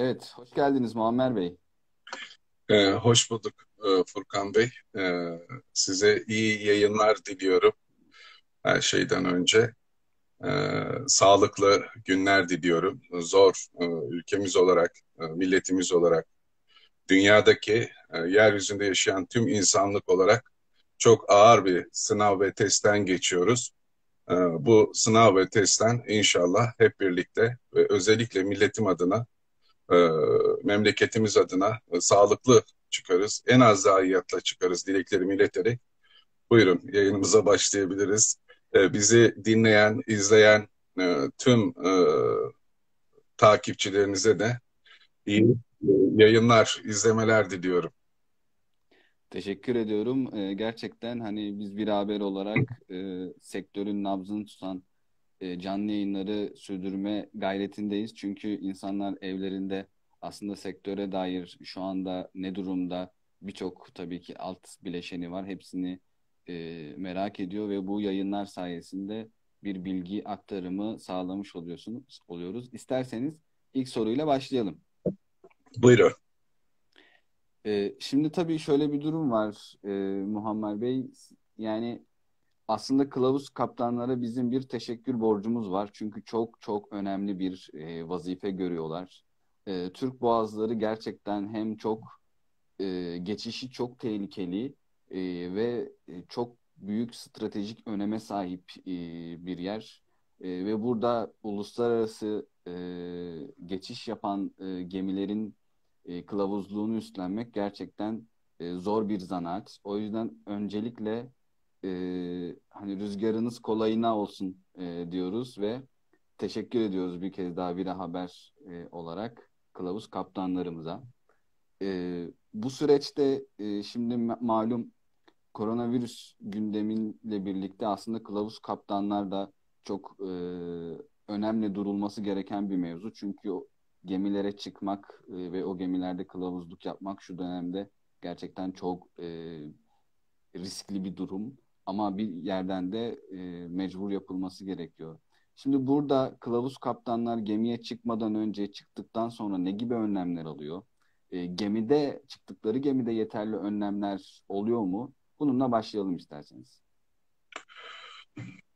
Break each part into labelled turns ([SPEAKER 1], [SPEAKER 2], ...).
[SPEAKER 1] Evet, hoş geldiniz Muammer Bey.
[SPEAKER 2] Ee, hoş bulduk e, Furkan Bey. Ee, size iyi yayınlar diliyorum her şeyden önce. Ee, sağlıklı günler diliyorum. Zor e, ülkemiz olarak, e, milletimiz olarak, dünyadaki, yeryüzünde yaşayan tüm insanlık olarak çok ağır bir sınav ve testten geçiyoruz. Ee, bu sınav ve testten inşallah hep birlikte ve özellikle milletim adına e, memleketimiz adına e, sağlıklı çıkarız. En az zayiatla çıkarız dileklerimi ileterek. Buyurun yayınımıza başlayabiliriz. E, bizi dinleyen, izleyen e, tüm e, takipçilerinize de iyi yayınlar, izlemeler diliyorum.
[SPEAKER 1] Teşekkür ediyorum. Ee, gerçekten hani biz bir haber olarak e, sektörün nabzını tutan e, canlı yayınları sürdürme gayretindeyiz. Çünkü insanlar evlerinde aslında sektöre dair şu anda ne durumda birçok tabii ki alt bileşeni var. Hepsini e, merak ediyor ve bu yayınlar sayesinde bir bilgi aktarımı sağlamış oluyorsunuz, oluyoruz. İsterseniz ilk soruyla başlayalım.
[SPEAKER 2] Buyurun.
[SPEAKER 1] E, şimdi tabii şöyle bir durum var e, Muhammed Bey. Yani aslında kılavuz kaptanlara bizim bir teşekkür borcumuz var. Çünkü çok çok önemli bir e, vazife görüyorlar. E, Türk Boğazları gerçekten hem çok e, geçişi çok tehlikeli e, ve çok büyük stratejik öneme sahip e, bir yer. E, ve burada uluslararası e, geçiş yapan e, gemilerin e, kılavuzluğunu üstlenmek gerçekten e, zor bir zanaat. O yüzden öncelikle e, hani rüzgarınız kolayına olsun e, diyoruz ve teşekkür ediyoruz bir kez daha bir haber e, olarak kılavuz kaptanlarımıza. E, bu süreçte e, şimdi malum koronavirüs gündeminle birlikte aslında kılavuz kaptanlar da çok e, önemli durulması gereken bir mevzu. Çünkü o gemilere çıkmak e, ve o gemilerde kılavuzluk yapmak şu dönemde gerçekten çok e, riskli bir durum. Ama bir yerden de e, mecbur yapılması gerekiyor. Şimdi burada kılavuz kaptanlar gemiye çıkmadan önce, çıktıktan sonra ne gibi önlemler alıyor? E, gemide, çıktıkları gemide yeterli önlemler oluyor mu? Bununla başlayalım isterseniz.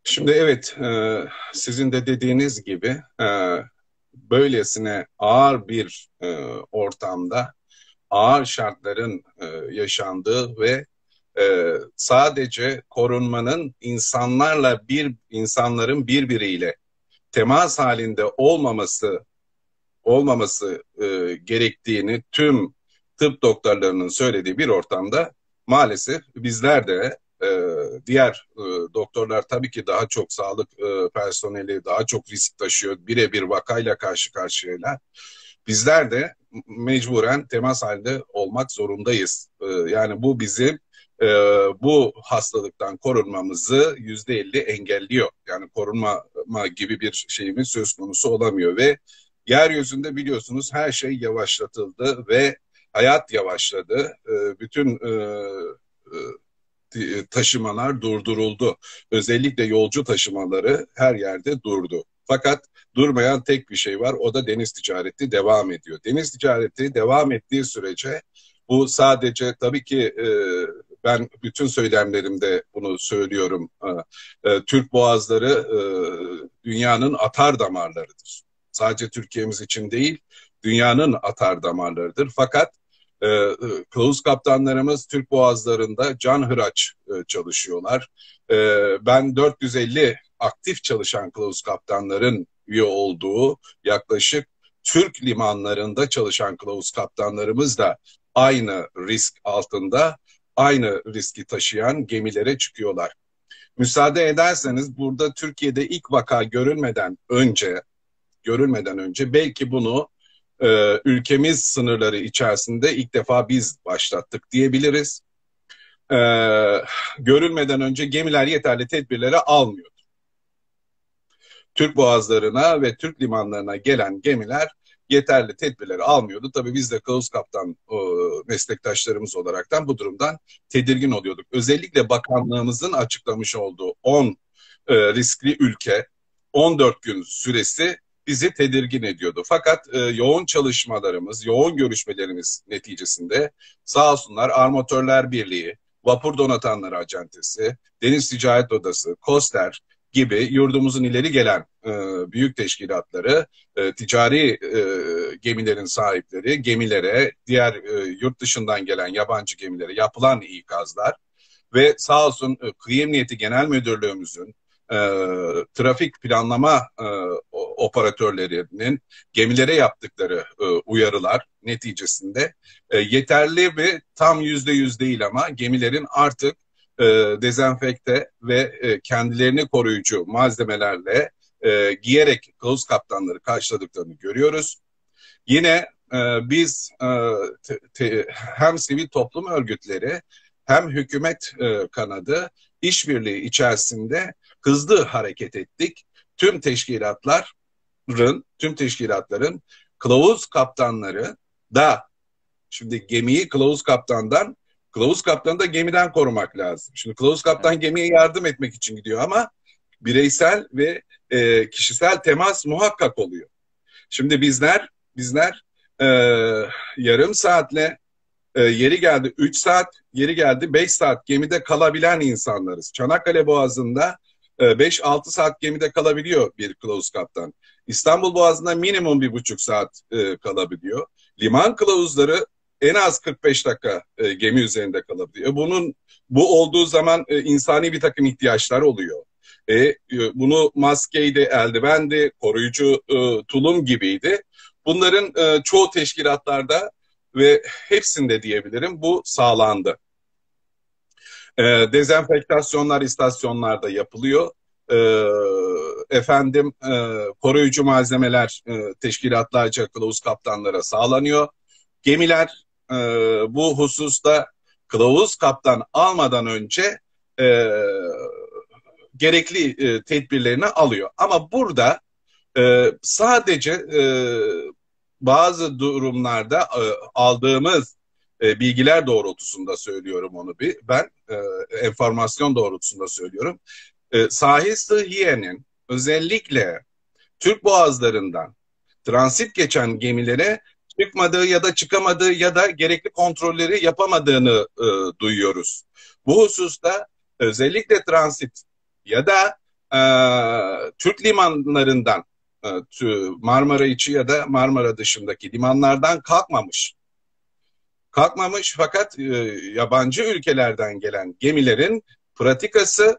[SPEAKER 2] Şimdi evet, e, sizin de dediğiniz gibi e, böylesine ağır bir e, ortamda ağır şartların e, yaşandığı ve e, sadece korunmanın insanlarla bir insanların birbiriyle temas halinde olmaması olmaması e, gerektiğini tüm tıp doktorlarının söylediği bir ortamda maalesef bizler de e, diğer e, doktorlar tabii ki daha çok sağlık e, personeli daha çok risk taşıyor birebir vakayla karşı karşıyayla. Bizler de mecburen temas halinde olmak zorundayız. E, yani bu bizim e, bu hastalıktan korunmamızı yüzde elli engelliyor. Yani korunma gibi bir şeyimiz söz konusu olamıyor ve yeryüzünde biliyorsunuz her şey yavaşlatıldı ve hayat yavaşladı. E, bütün e, e, taşımalar durduruldu. Özellikle yolcu taşımaları her yerde durdu. Fakat durmayan tek bir şey var o da deniz ticareti devam ediyor. Deniz ticareti devam ettiği sürece bu sadece tabii ki e, ben bütün söylemlerimde bunu söylüyorum. E, Türk boğazları e, dünyanın atar damarlarıdır. Sadece Türkiye'miz için değil, dünyanın atar damarlarıdır. Fakat e, kılavuz kaptanlarımız Türk boğazlarında can hıraç çalışıyorlar. ben 450 aktif çalışan kılavuz kaptanların üye olduğu yaklaşık Türk limanlarında çalışan kılavuz kaptanlarımız da aynı risk altında aynı riski taşıyan gemilere çıkıyorlar. Müsaade ederseniz burada Türkiye'de ilk vaka görülmeden önce görülmeden önce belki bunu e, ülkemiz sınırları içerisinde ilk defa biz başlattık diyebiliriz. E, görülmeden önce gemiler yeterli tedbirleri almıyordu. Türk boğazlarına ve Türk limanlarına gelen gemiler yeterli tedbirleri almıyordu. Tabii biz de kılavuz kaptan o, meslektaşlarımız olaraktan bu durumdan tedirgin oluyorduk. Özellikle bakanlığımızın açıklamış olduğu 10 e, riskli ülke 14 gün süresi bizi tedirgin ediyordu. Fakat e, yoğun çalışmalarımız, yoğun görüşmelerimiz neticesinde sağ olsunlar Armatörler Birliği, Vapur Donatanları Acentesi, Deniz Ticaret Odası, Koster gibi yurdumuzun ileri gelen e, büyük teşkilatları, e, ticari e, gemilerin sahipleri, gemilere, diğer e, yurt dışından gelen yabancı gemilere yapılan ikazlar ve sağ olsun e, Kıyı Emniyeti Genel Müdürlüğümüzün e, trafik planlama e, operatörlerinin gemilere yaptıkları e, uyarılar neticesinde e, yeterli ve tam yüzde yüz değil ama gemilerin artık e, dezenfekte ve e, kendilerini koruyucu malzemelerle e, giyerek kılavuz kaptanları karşıladıklarını görüyoruz. Yine e, biz e, te, te, hem sivil toplum örgütleri hem hükümet e, kanadı işbirliği içerisinde hızlı hareket ettik. Tüm teşkilatların, tüm teşkilatların kılavuz kaptanları da şimdi gemiyi kılavuz kaptandan kılavuz kaptanı da gemiden korumak lazım. Şimdi kılavuz kaptan gemiye yardım etmek için gidiyor ama bireysel ve e, kişisel temas muhakkak oluyor. Şimdi bizler bizler e, yarım saatle e, yeri geldi 3 saat, yeri geldi 5 saat gemide kalabilen insanlarız. Çanakkale Boğazı'nda 5-6 e, saat gemide kalabiliyor bir kılavuz kaptan. İstanbul Boğazı'nda minimum bir buçuk saat e, kalabiliyor. Liman kılavuzları en az 45 dakika e, gemi üzerinde kalabiliyor. Bunun bu olduğu zaman e, insani bir takım ihtiyaçlar oluyor. E, e, bunu maskeydi, eldivendi, koruyucu e, tulum gibiydi. Bunların e, çoğu teşkilatlarda ve hepsinde diyebilirim bu sağlandı. E, dezenfektasyonlar istasyonlarda yapılıyor. E, efendim e, koruyucu malzemeler e, teşkilatlarca kılavuz kaptanlara sağlanıyor. Gemiler e, bu hususta kılavuz kaptan almadan önce e, gerekli e, tedbirlerini alıyor. Ama burada e, sadece e, bazı durumlarda e, aldığımız e, bilgiler doğrultusunda söylüyorum onu bir. Ben e, enformasyon doğrultusunda söylüyorum. E, sahil sıhhiyenin özellikle Türk boğazlarından transit geçen gemilere çıkmadığı ya da çıkamadığı ya da gerekli kontrolleri yapamadığını e, duyuyoruz. Bu hususta özellikle transit ya da e, Türk limanlarından e, Marmara içi ya da Marmara dışındaki limanlardan kalkmamış. Kalkmamış fakat e, yabancı ülkelerden gelen gemilerin pratikası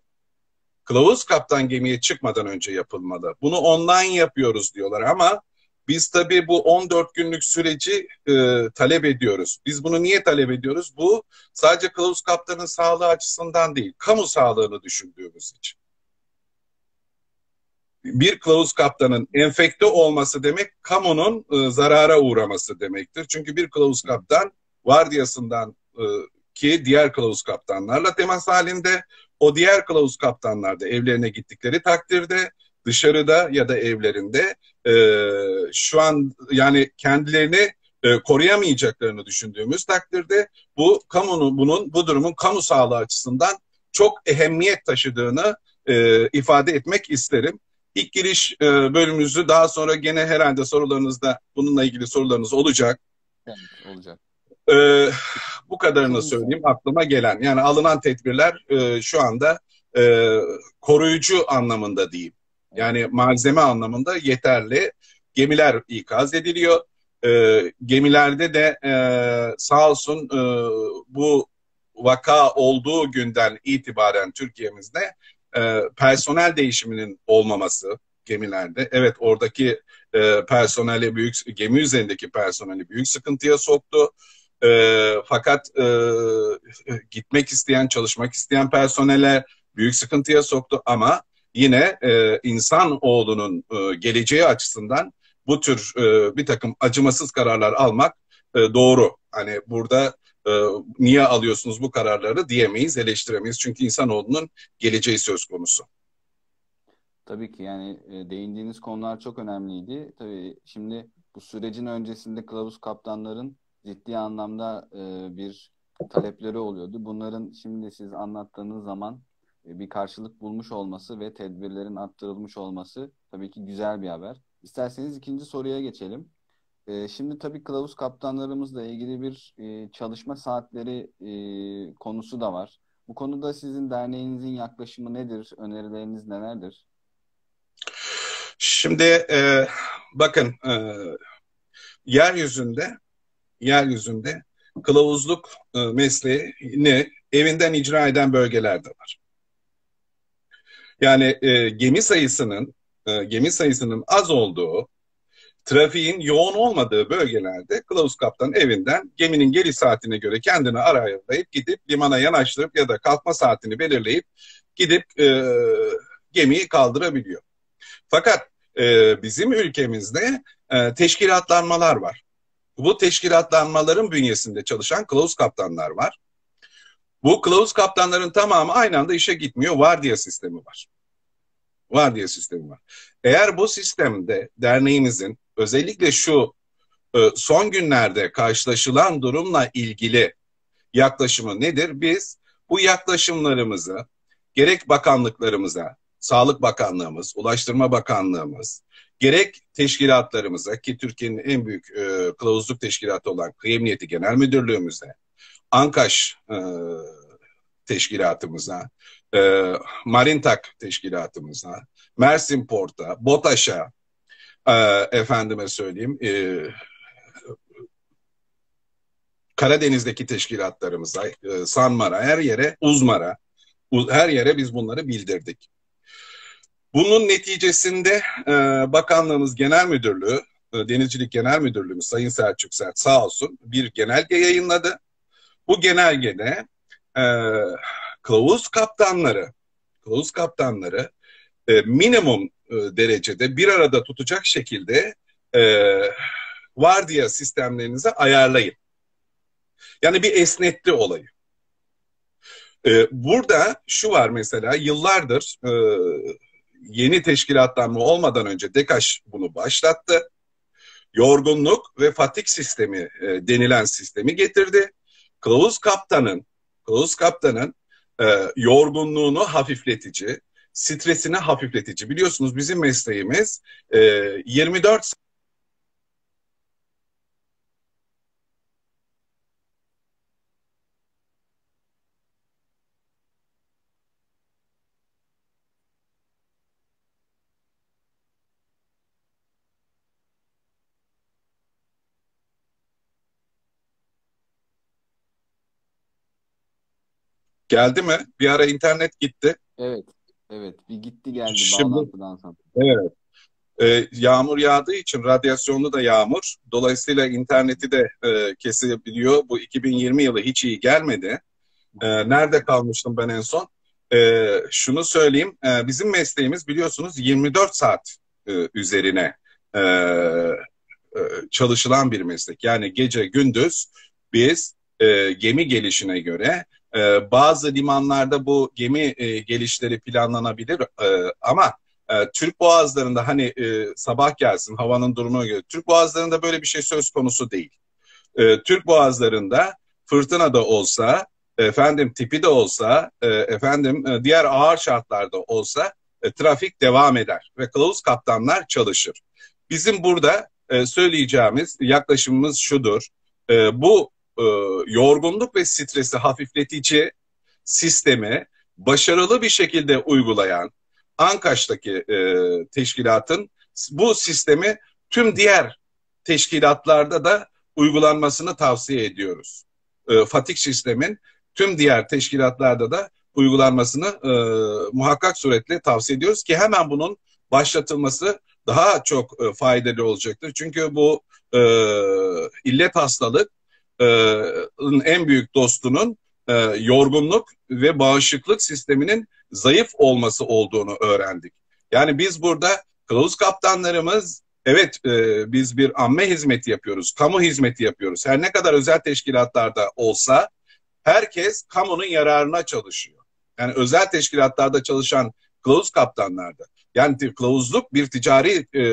[SPEAKER 2] kılavuz kaptan gemiye çıkmadan önce yapılmalı. Bunu online yapıyoruz diyorlar ama biz tabii bu 14 günlük süreci e, talep ediyoruz. Biz bunu niye talep ediyoruz? Bu sadece kılavuz kaptanın sağlığı açısından değil, kamu sağlığını düşündüğümüz için. Bir kılavuz kaptanın enfekte olması demek kamunun e, zarara uğraması demektir. Çünkü bir kılavuz kaptan vardiyasından e, ki diğer kılavuz kaptanlarla temas halinde o diğer kılavuz kaptanlar da evlerine gittikleri takdirde dışarıda ya da evlerinde e, şu an yani kendilerini e, koruyamayacaklarını düşündüğümüz takdirde bu kamunun bunun bu durumun kamu sağlığı açısından çok ehemmiyet taşıdığını e, ifade etmek isterim. İlk giriş e, bölümümüzü daha sonra gene herhalde sorularınızda bununla ilgili sorularınız olacak.
[SPEAKER 1] Olacak.
[SPEAKER 2] E, bu kadarını söyleyeyim aklıma gelen. Yani alınan tedbirler e, şu anda e, koruyucu anlamında diyeyim. Yani malzeme anlamında yeterli. Gemiler ikaz ediliyor. E, gemilerde de e, sağ olsun e, bu vaka olduğu günden itibaren Türkiye'mizde e, personel değişiminin olmaması gemilerde. Evet oradaki e, personeli büyük gemi üzerindeki personeli büyük sıkıntıya soktu. E, fakat e, gitmek isteyen, çalışmak isteyen personele büyük sıkıntıya soktu ama yine e, insan oğlunun e, geleceği açısından bu tür e, bir takım acımasız kararlar almak e, doğru. Hani burada e, niye alıyorsunuz bu kararları diyemeyiz, eleştiremeyiz. Çünkü insanoğlunun geleceği söz konusu.
[SPEAKER 1] Tabii ki yani e, değindiğiniz konular çok önemliydi. Tabii şimdi bu sürecin öncesinde kılavuz kaptanların ciddi anlamda e, bir talepleri oluyordu. Bunların şimdi siz anlattığınız zaman bir karşılık bulmuş olması ve tedbirlerin arttırılmış olması tabii ki güzel bir haber. İsterseniz ikinci soruya geçelim. E, şimdi tabii kılavuz kaptanlarımızla ilgili bir e, çalışma saatleri konusu da var. Bu konuda sizin derneğinizin yaklaşımı nedir? Önerileriniz nelerdir?
[SPEAKER 2] Şimdi e, bakın e, yeryüzünde yeryüzünde kılavuzluk e, mesleğini evinden icra eden bölgeler de var. Yani e, gemi sayısının e, gemi sayısının az olduğu, trafiğin yoğun olmadığı bölgelerde kılavuz kaptan evinden geminin geliş saatine göre kendini arayıp gidip limana yanaştırıp ya da kalkma saatini belirleyip gidip e, gemiyi kaldırabiliyor. Fakat e, bizim ülkemizde e, teşkilatlanmalar var. Bu teşkilatlanmaların bünyesinde çalışan kılavuz kaptanlar var. Bu kılavuz kaptanların tamamı aynı anda işe gitmiyor. Vardiya sistemi var. Vardiya sistemi var. Eğer bu sistemde derneğimizin özellikle şu e, son günlerde karşılaşılan durumla ilgili yaklaşımı nedir? Biz bu yaklaşımlarımızı gerek bakanlıklarımıza, Sağlık Bakanlığımız, Ulaştırma Bakanlığımız, gerek teşkilatlarımıza ki Türkiye'nin en büyük e, kılavuzluk teşkilatı olan Kıyı Genel Müdürlüğümüzde, Ankaş e, teşkilatımıza, e, Marintak teşkilatımıza, Mersin Port'a, BOTAŞ'a, e, efendime söyleyeyim, e, Karadeniz'deki teşkilatlarımıza, e, Sanmar'a, her yere, Uzmar'a, her yere biz bunları bildirdik. Bunun neticesinde e, Bakanlığımız Genel Müdürlüğü, e, Denizcilik Genel Müdürlüğümüz Sayın Selçuk Sert sağ olsun bir genelge yayınladı. Bu genelgede e, kılavuz kaptanları, kılavuz kaptanları e, minimum e, derecede bir arada tutacak şekilde e, vardiya sistemlerinizi ayarlayın. Yani bir esnetti olayı. E, burada şu var mesela yıllardır e, yeni teşkilatlanma olmadan önce DEKAŞ bunu başlattı. Yorgunluk ve fatik sistemi e, denilen sistemi getirdi. Kılavuz kaptanın kılavuz kaptanın e, yorgunluğunu hafifletici, stresini hafifletici. Biliyorsunuz bizim mesleğimiz e, 24 Geldi mi? Bir ara internet gitti.
[SPEAKER 1] Evet. Evet. Bir gitti geldi Şimdi, bağlantıdan sonra.
[SPEAKER 2] Evet. Ee, yağmur yağdığı için radyasyonlu da yağmur. Dolayısıyla interneti de e, kesebiliyor. Bu 2020 yılı hiç iyi gelmedi. E, nerede kalmıştım ben en son? E, şunu söyleyeyim. E, bizim mesleğimiz biliyorsunuz 24 saat e, üzerine e, e, çalışılan bir meslek. Yani gece gündüz biz e, gemi gelişine göre e, bazı limanlarda bu gemi e, gelişleri planlanabilir e, ama e, Türk boğazlarında hani sabah gelsin havanın durumuna göre Türk boğazlarında böyle bir şey söz konusu değil. Türk boğazlarında fırtına da olsa efendim tipi de olsa efendim diğer ağır şartlarda olsa trafik devam eder ve kılavuz kaptanlar çalışır. Bizim burada söyleyeceğimiz yaklaşımımız şudur. Bu e, yorgunluk ve stresi hafifletici sistemi başarılı bir şekilde uygulayan Ankaş'taki e, teşkilatın bu sistemi tüm diğer teşkilatlarda da uygulanmasını tavsiye ediyoruz. E, Fatik sistemin tüm diğer teşkilatlarda da uygulanmasını e, muhakkak suretle tavsiye ediyoruz ki hemen bunun başlatılması daha çok e, faydalı olacaktır. Çünkü bu e, illet hastalık en büyük dostunun yorgunluk ve bağışıklık sisteminin zayıf olması olduğunu öğrendik. Yani biz burada kılavuz kaptanlarımız evet biz bir amme hizmeti yapıyoruz, kamu hizmeti yapıyoruz. Her ne kadar özel teşkilatlarda olsa herkes kamunun yararına çalışıyor. Yani özel teşkilatlarda çalışan kılavuz kaptanlarda yani kılavuzluk bir ticari e, e,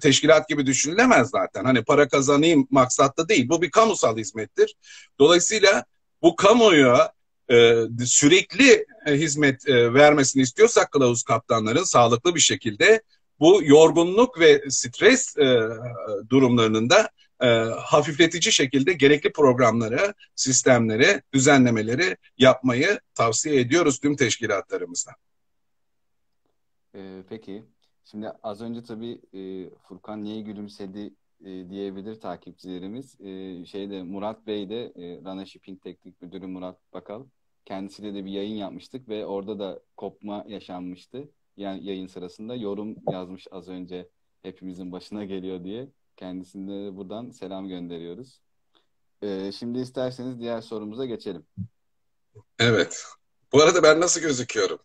[SPEAKER 2] teşkilat gibi düşünülemez zaten. Hani para kazanayım maksatlı değil. Bu bir kamusal hizmettir. Dolayısıyla bu kamuya e, sürekli e, hizmet e, vermesini istiyorsak kılavuz kaptanların sağlıklı bir şekilde bu yorgunluk ve stres e, durumlarının da e, hafifletici şekilde gerekli programları, sistemleri, düzenlemeleri yapmayı tavsiye ediyoruz tüm teşkilatlarımıza.
[SPEAKER 1] Ee, peki, şimdi az önce tabii e, Furkan niye gülümsedi e, diyebilir takipçilerimiz. E, şeyde Murat Bey de e, Rana Shipping Teknik Müdürü Murat Bakal kendisiyle de bir yayın yapmıştık ve orada da kopma yaşanmıştı. Yani yayın sırasında yorum yazmış az önce hepimizin başına geliyor diye. Kendisine de buradan selam gönderiyoruz. E, şimdi isterseniz diğer sorumuza geçelim.
[SPEAKER 2] Evet. Bu arada ben nasıl gözüküyorum?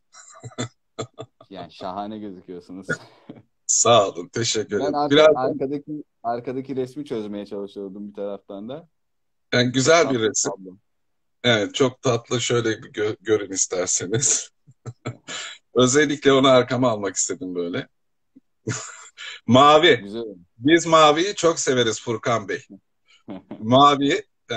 [SPEAKER 1] yani şahane gözüküyorsunuz.
[SPEAKER 2] Sağ olun. Teşekkür ederim.
[SPEAKER 1] Ben arka, Biraz... arkadaki arkadaki resmi çözmeye çalışıyordum bir taraftan da.
[SPEAKER 2] Yani güzel çok bir resim. Tablo. Evet, çok tatlı. Şöyle bir gö- görün isterseniz. Özellikle onu arkama almak istedim böyle. mavi. Güzel. Biz maviyi çok severiz Furkan Bey. mavi, e,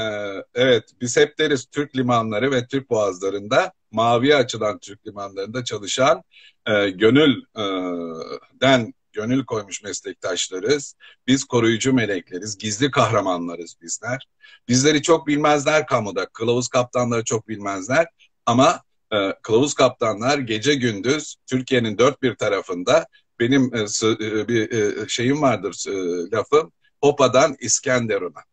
[SPEAKER 2] evet biz hep deriz Türk limanları ve Türk boğazlarında maviye açılan Türk limanlarında çalışan e, gönülden e, gönül koymuş meslektaşlarız. Biz koruyucu melekleriz, gizli kahramanlarız bizler. Bizleri çok bilmezler kamuda, kılavuz kaptanları çok bilmezler ama e, kılavuz kaptanlar gece gündüz Türkiye'nin dört bir tarafında benim e, e, bir e, şeyim vardır e, lafım Hopa'dan İskenderun'a.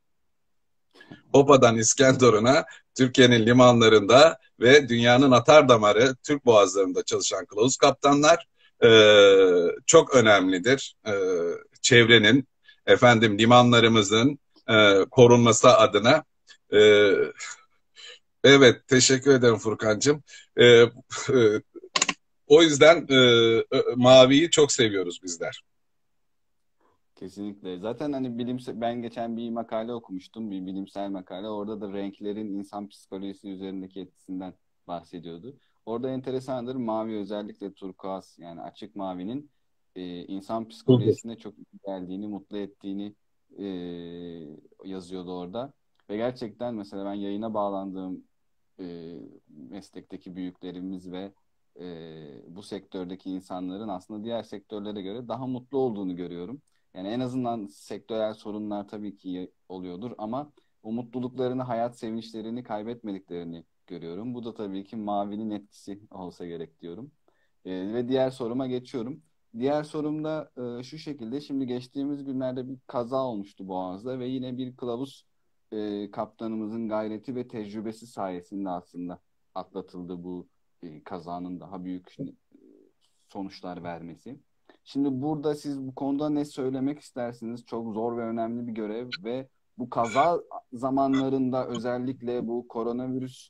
[SPEAKER 2] Hopa'dan İskenderun'a Türkiye'nin limanlarında ve dünyanın atar damarı Türk boğazlarında çalışan kılavuz kaptanlar e, çok önemlidir. E, çevrenin, efendim limanlarımızın e, korunması adına. E, evet, teşekkür ederim Furkan'cığım. E, e, o yüzden e, maviyi çok seviyoruz bizler.
[SPEAKER 1] Kesinlikle. Zaten hani bilimsel ben geçen bir makale okumuştum, bir bilimsel makale. Orada da renklerin insan psikolojisi üzerindeki etkisinden bahsediyordu. Orada enteresandır mavi özellikle turkuaz yani açık mavinin e, insan psikolojisine çok geldiğini, mutlu ettiğini e, yazıyordu orada. Ve gerçekten mesela ben yayına bağlandığım e, meslekteki büyüklerimiz ve e, bu sektördeki insanların aslında diğer sektörlere göre daha mutlu olduğunu görüyorum. Yani en azından sektörel sorunlar tabii ki oluyordur ama o hayat sevinçlerini kaybetmediklerini görüyorum. Bu da tabii ki mavinin etkisi olsa gerek diyorum. E, ve diğer soruma geçiyorum. Diğer sorumda e, şu şekilde. Şimdi geçtiğimiz günlerde bir kaza olmuştu Boğaz'da ve yine bir kılavuz e, kaptanımızın gayreti ve tecrübesi sayesinde aslında atlatıldı bu e, kazanın daha büyük e, sonuçlar vermesi. Şimdi burada siz bu konuda ne söylemek istersiniz? Çok zor ve önemli bir görev ve bu kaza zamanlarında özellikle bu koronavirüs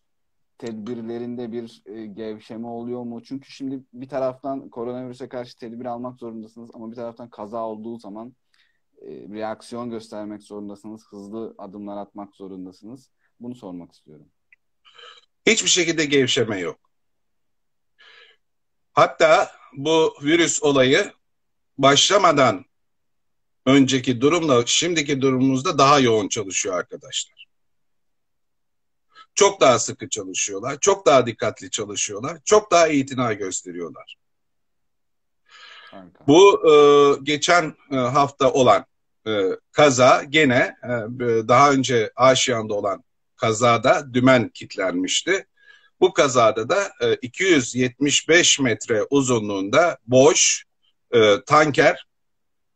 [SPEAKER 1] tedbirlerinde bir e, gevşeme oluyor mu? Çünkü şimdi bir taraftan koronavirüse karşı tedbir almak zorundasınız ama bir taraftan kaza olduğu zaman e, reaksiyon göstermek zorundasınız. Hızlı adımlar atmak zorundasınız. Bunu sormak istiyorum.
[SPEAKER 2] Hiçbir şekilde gevşeme yok. Hatta bu virüs olayı başlamadan önceki durumla şimdiki durumumuzda daha yoğun çalışıyor arkadaşlar çok daha sıkı çalışıyorlar, çok daha dikkatli çalışıyorlar, çok daha itina gösteriyorlar. Harika. Bu e, geçen e, hafta olan e, kaza gene e, daha önce Aşiyan'da olan kazada dümen kitlenmişti. Bu kazada da e, 275 metre uzunluğunda boş e, tanker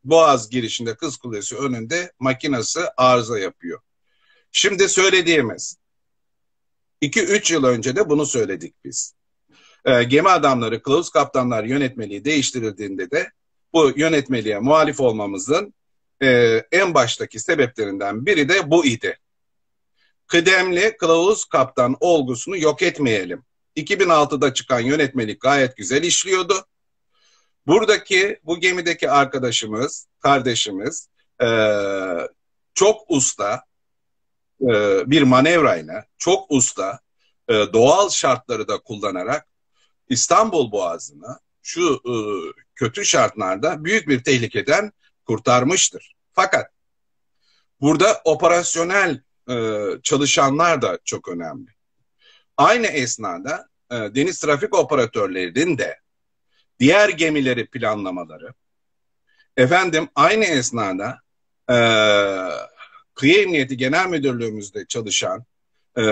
[SPEAKER 2] Boğaz girişinde Kız Kulesi önünde makinası arıza yapıyor. Şimdi söylediğimiz 2-3 yıl önce de bunu söyledik biz. E, gemi adamları, kılavuz kaptanlar yönetmeliği değiştirildiğinde de bu yönetmeliğe muhalif olmamızın e, en baştaki sebeplerinden biri de bu idi. Kıdemli kılavuz kaptan olgusunu yok etmeyelim. 2006'da çıkan yönetmelik gayet güzel işliyordu. Buradaki bu gemideki arkadaşımız, kardeşimiz e, çok usta, e, bir manevrayla çok usta e, doğal şartları da kullanarak İstanbul Boğazı'nı şu e, kötü şartlarda büyük bir tehlikeden kurtarmıştır. Fakat burada operasyonel çalışanlar da çok önemli. Aynı esnada e, deniz trafik operatörlerinin de diğer gemileri planlamaları, efendim aynı esnada e, Kıyı Emniyeti Genel Müdürlüğümüzde çalışan e,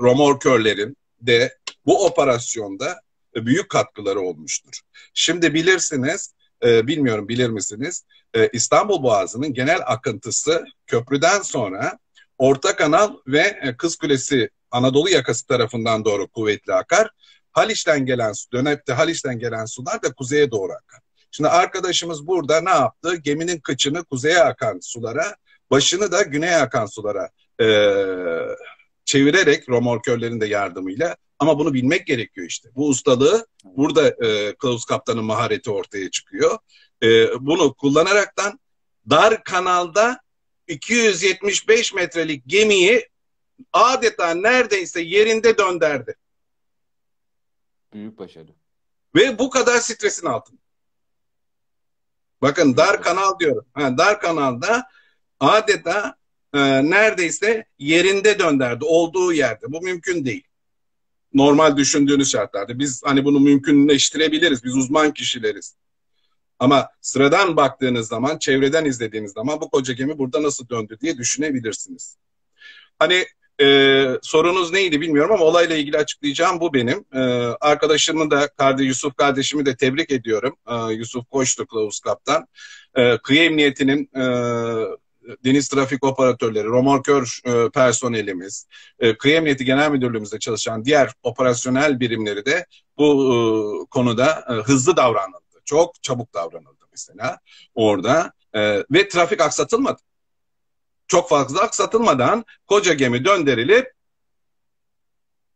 [SPEAKER 2] romorkörlerin de bu operasyonda büyük katkıları olmuştur. Şimdi bilirsiniz, e, bilmiyorum bilir misiniz, e, İstanbul Boğazı'nın genel akıntısı köprüden sonra Orta Kanal ve e, Kız Kulesi Anadolu yakası tarafından doğru kuvvetli akar. Haliç'ten gelen su, dönepte Haliç'ten gelen sular da kuzeye doğru akar. Şimdi arkadaşımız burada ne yaptı? Geminin kıçını kuzeye akan sulara, başını da güneye akan sulara e, çevirerek romorkörlerin de yardımıyla ama bunu bilmek gerekiyor işte. Bu ustalığı burada e, Kılavuz Kaptan'ın mahareti ortaya çıkıyor. E, bunu kullanaraktan dar kanalda 275 metrelik gemiyi adeta neredeyse yerinde dönderdi.
[SPEAKER 1] Büyük başarı.
[SPEAKER 2] Ve bu kadar stresin altında. Bakın dar kanal diyorum. Ha, dar kanalda adeta e, neredeyse yerinde dönderdi. Olduğu yerde. Bu mümkün değil. Normal düşündüğünüz şartlarda. Biz hani bunu mümkünleştirebiliriz. Biz uzman kişileriz. Ama sıradan baktığınız zaman, çevreden izlediğiniz zaman bu koca gemi burada nasıl döndü diye düşünebilirsiniz. Hani e, sorunuz neydi bilmiyorum ama olayla ilgili açıklayacağım bu benim. E, arkadaşımı da, kardeş, Yusuf kardeşimi de tebrik ediyorum. E, Yusuf Koçtu Kılavuz Kaptan. E, Kıyı Emniyeti'nin e, deniz trafik operatörleri, romorkör e, personelimiz, e, Kıyı Emniyeti Genel Müdürlüğümüzde çalışan diğer operasyonel birimleri de bu e, konuda e, hızlı davranıldı. Çok çabuk davranıldı mesela orada e, ve trafik aksatılmadı. Çok fazla aksatılmadan koca gemi döndürülüp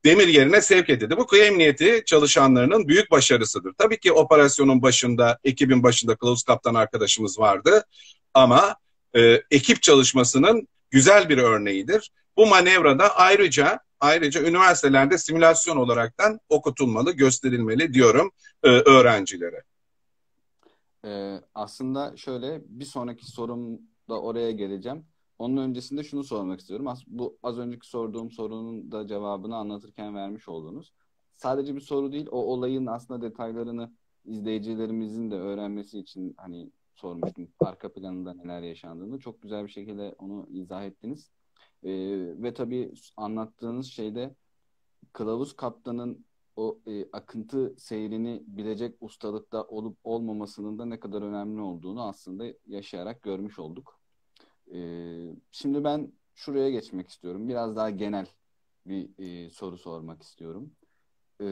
[SPEAKER 2] demir yerine sevk edildi. Bu kıyı emniyeti çalışanlarının büyük başarısıdır. Tabii ki operasyonun başında, ekibin başında kılavuz kaptan arkadaşımız vardı ama e, ekip çalışmasının güzel bir örneğidir. Bu manevrada ayrıca ayrıca üniversitelerde simülasyon olaraktan okutulmalı, gösterilmeli diyorum e, öğrencilere.
[SPEAKER 1] Ee, aslında şöyle bir sonraki sorum da oraya geleceğim. Onun öncesinde şunu sormak istiyorum. As bu az önceki sorduğum sorunun da cevabını anlatırken vermiş oldunuz. Sadece bir soru değil, o olayın aslında detaylarını izleyicilerimizin de öğrenmesi için hani sormuştum. Arka planında neler yaşandığını. Çok güzel bir şekilde onu izah ettiniz. Ee, ve tabii anlattığınız şeyde kılavuz kaptanın o e, akıntı seyrini bilecek ustalıkta olup olmamasının da ne kadar önemli olduğunu aslında yaşayarak görmüş olduk. E, şimdi ben şuraya geçmek istiyorum. Biraz daha genel bir e, soru sormak istiyorum. E,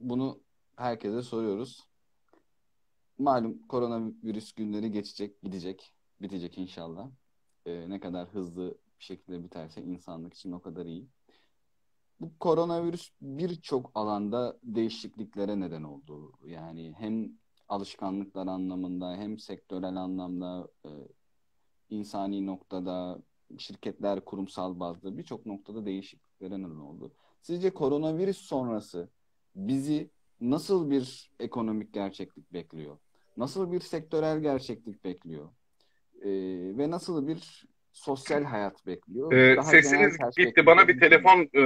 [SPEAKER 1] bunu herkese soruyoruz. Malum koronavirüs günleri geçecek, gidecek, bitecek inşallah. E, ne kadar hızlı bir şekilde biterse insanlık için o kadar iyi bu koronavirüs birçok alanda değişikliklere neden oldu. Yani hem alışkanlıklar anlamında hem sektörel anlamda e, insani noktada şirketler kurumsal bazda birçok noktada değişikliklere neden oldu. Sizce koronavirüs sonrası bizi nasıl bir ekonomik gerçeklik bekliyor? Nasıl bir sektörel gerçeklik bekliyor? E, ve nasıl bir sosyal hayat bekliyor.
[SPEAKER 2] Ee, Daha sesiniz gitti. Bana bir telefon e,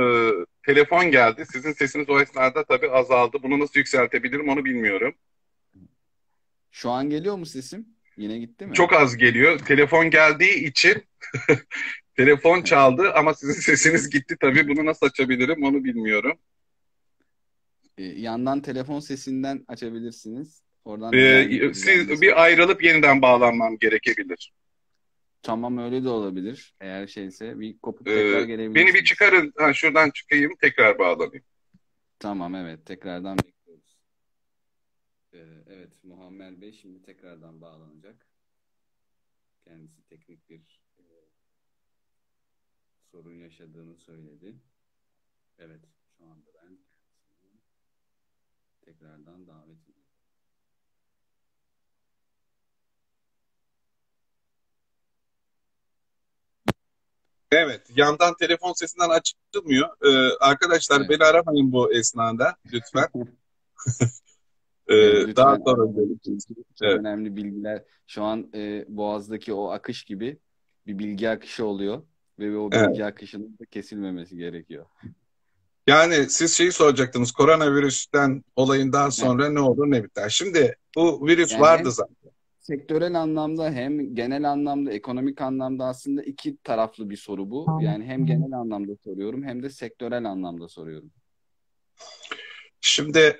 [SPEAKER 2] telefon geldi. Sizin sesiniz o esnada tabii azaldı. Bunu nasıl yükseltebilirim onu bilmiyorum.
[SPEAKER 1] Şu an geliyor mu sesim? Yine gitti mi?
[SPEAKER 2] Çok az geliyor. Telefon geldiği için telefon çaldı ama sizin sesiniz gitti tabii. Bunu nasıl açabilirim onu bilmiyorum.
[SPEAKER 1] Ee, yandan telefon sesinden açabilirsiniz.
[SPEAKER 2] Oradan ee, siz bir ayrılıp yeniden bağlanmam gerekebilir.
[SPEAKER 1] Tamam öyle de olabilir. Eğer şeyse bir kopup ee, tekrar gelebilir.
[SPEAKER 2] Beni bir çıkarın. Ha, şuradan çıkayım tekrar bağlanayım.
[SPEAKER 1] Tamam evet tekrardan bekliyoruz. Ee, evet Muhammed Bey şimdi tekrardan bağlanacak. Kendisi teknik bir e, sorun yaşadığını söyledi. Evet şu anda ben tekrardan davet ediyorum.
[SPEAKER 2] Evet, yandan telefon sesinden açılmıyor. Ee, arkadaşlar evet. beni aramayın bu esnada lütfen.
[SPEAKER 1] ee, daha sonra evet. önemli bilgiler. Şu an e, Boğaz'daki o akış gibi bir bilgi akışı oluyor ve o bilgi evet. akışının da kesilmemesi gerekiyor.
[SPEAKER 2] Yani siz şeyi soracaktınız. Koronavirüsten olayından sonra ne olur ne biter. Şimdi bu virüs
[SPEAKER 1] Yani
[SPEAKER 2] vardı zaten.
[SPEAKER 1] sektörel anlamda hem genel anlamda ekonomik anlamda aslında iki taraflı bir soru bu. Yani hem genel anlamda soruyorum hem de sektörel anlamda soruyorum.
[SPEAKER 2] Şimdi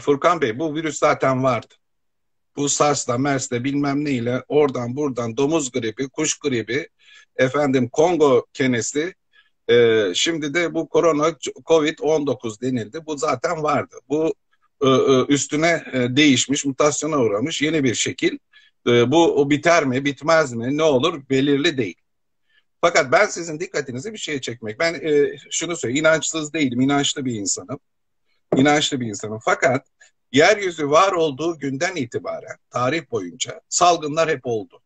[SPEAKER 2] Furkan Bey bu virüs zaten vardı. Bu SARS'la, MERS'le bilmem neyle oradan buradan domuz gribi, kuş gribi, efendim Kongo kenesi, e, şimdi de bu korona Covid-19 denildi. Bu zaten vardı. Bu e, e, üstüne e, değişmiş, mutasyona uğramış yeni bir şekil. E, bu o biter mi, bitmez mi, ne olur belirli değil. Fakat ben sizin dikkatinizi bir şeye çekmek. Ben e, şunu söyleyeyim, inançsız değilim, inançlı bir insanım. İnançlı bir insanım. Fakat yeryüzü var olduğu günden itibaren tarih boyunca salgınlar hep oldu.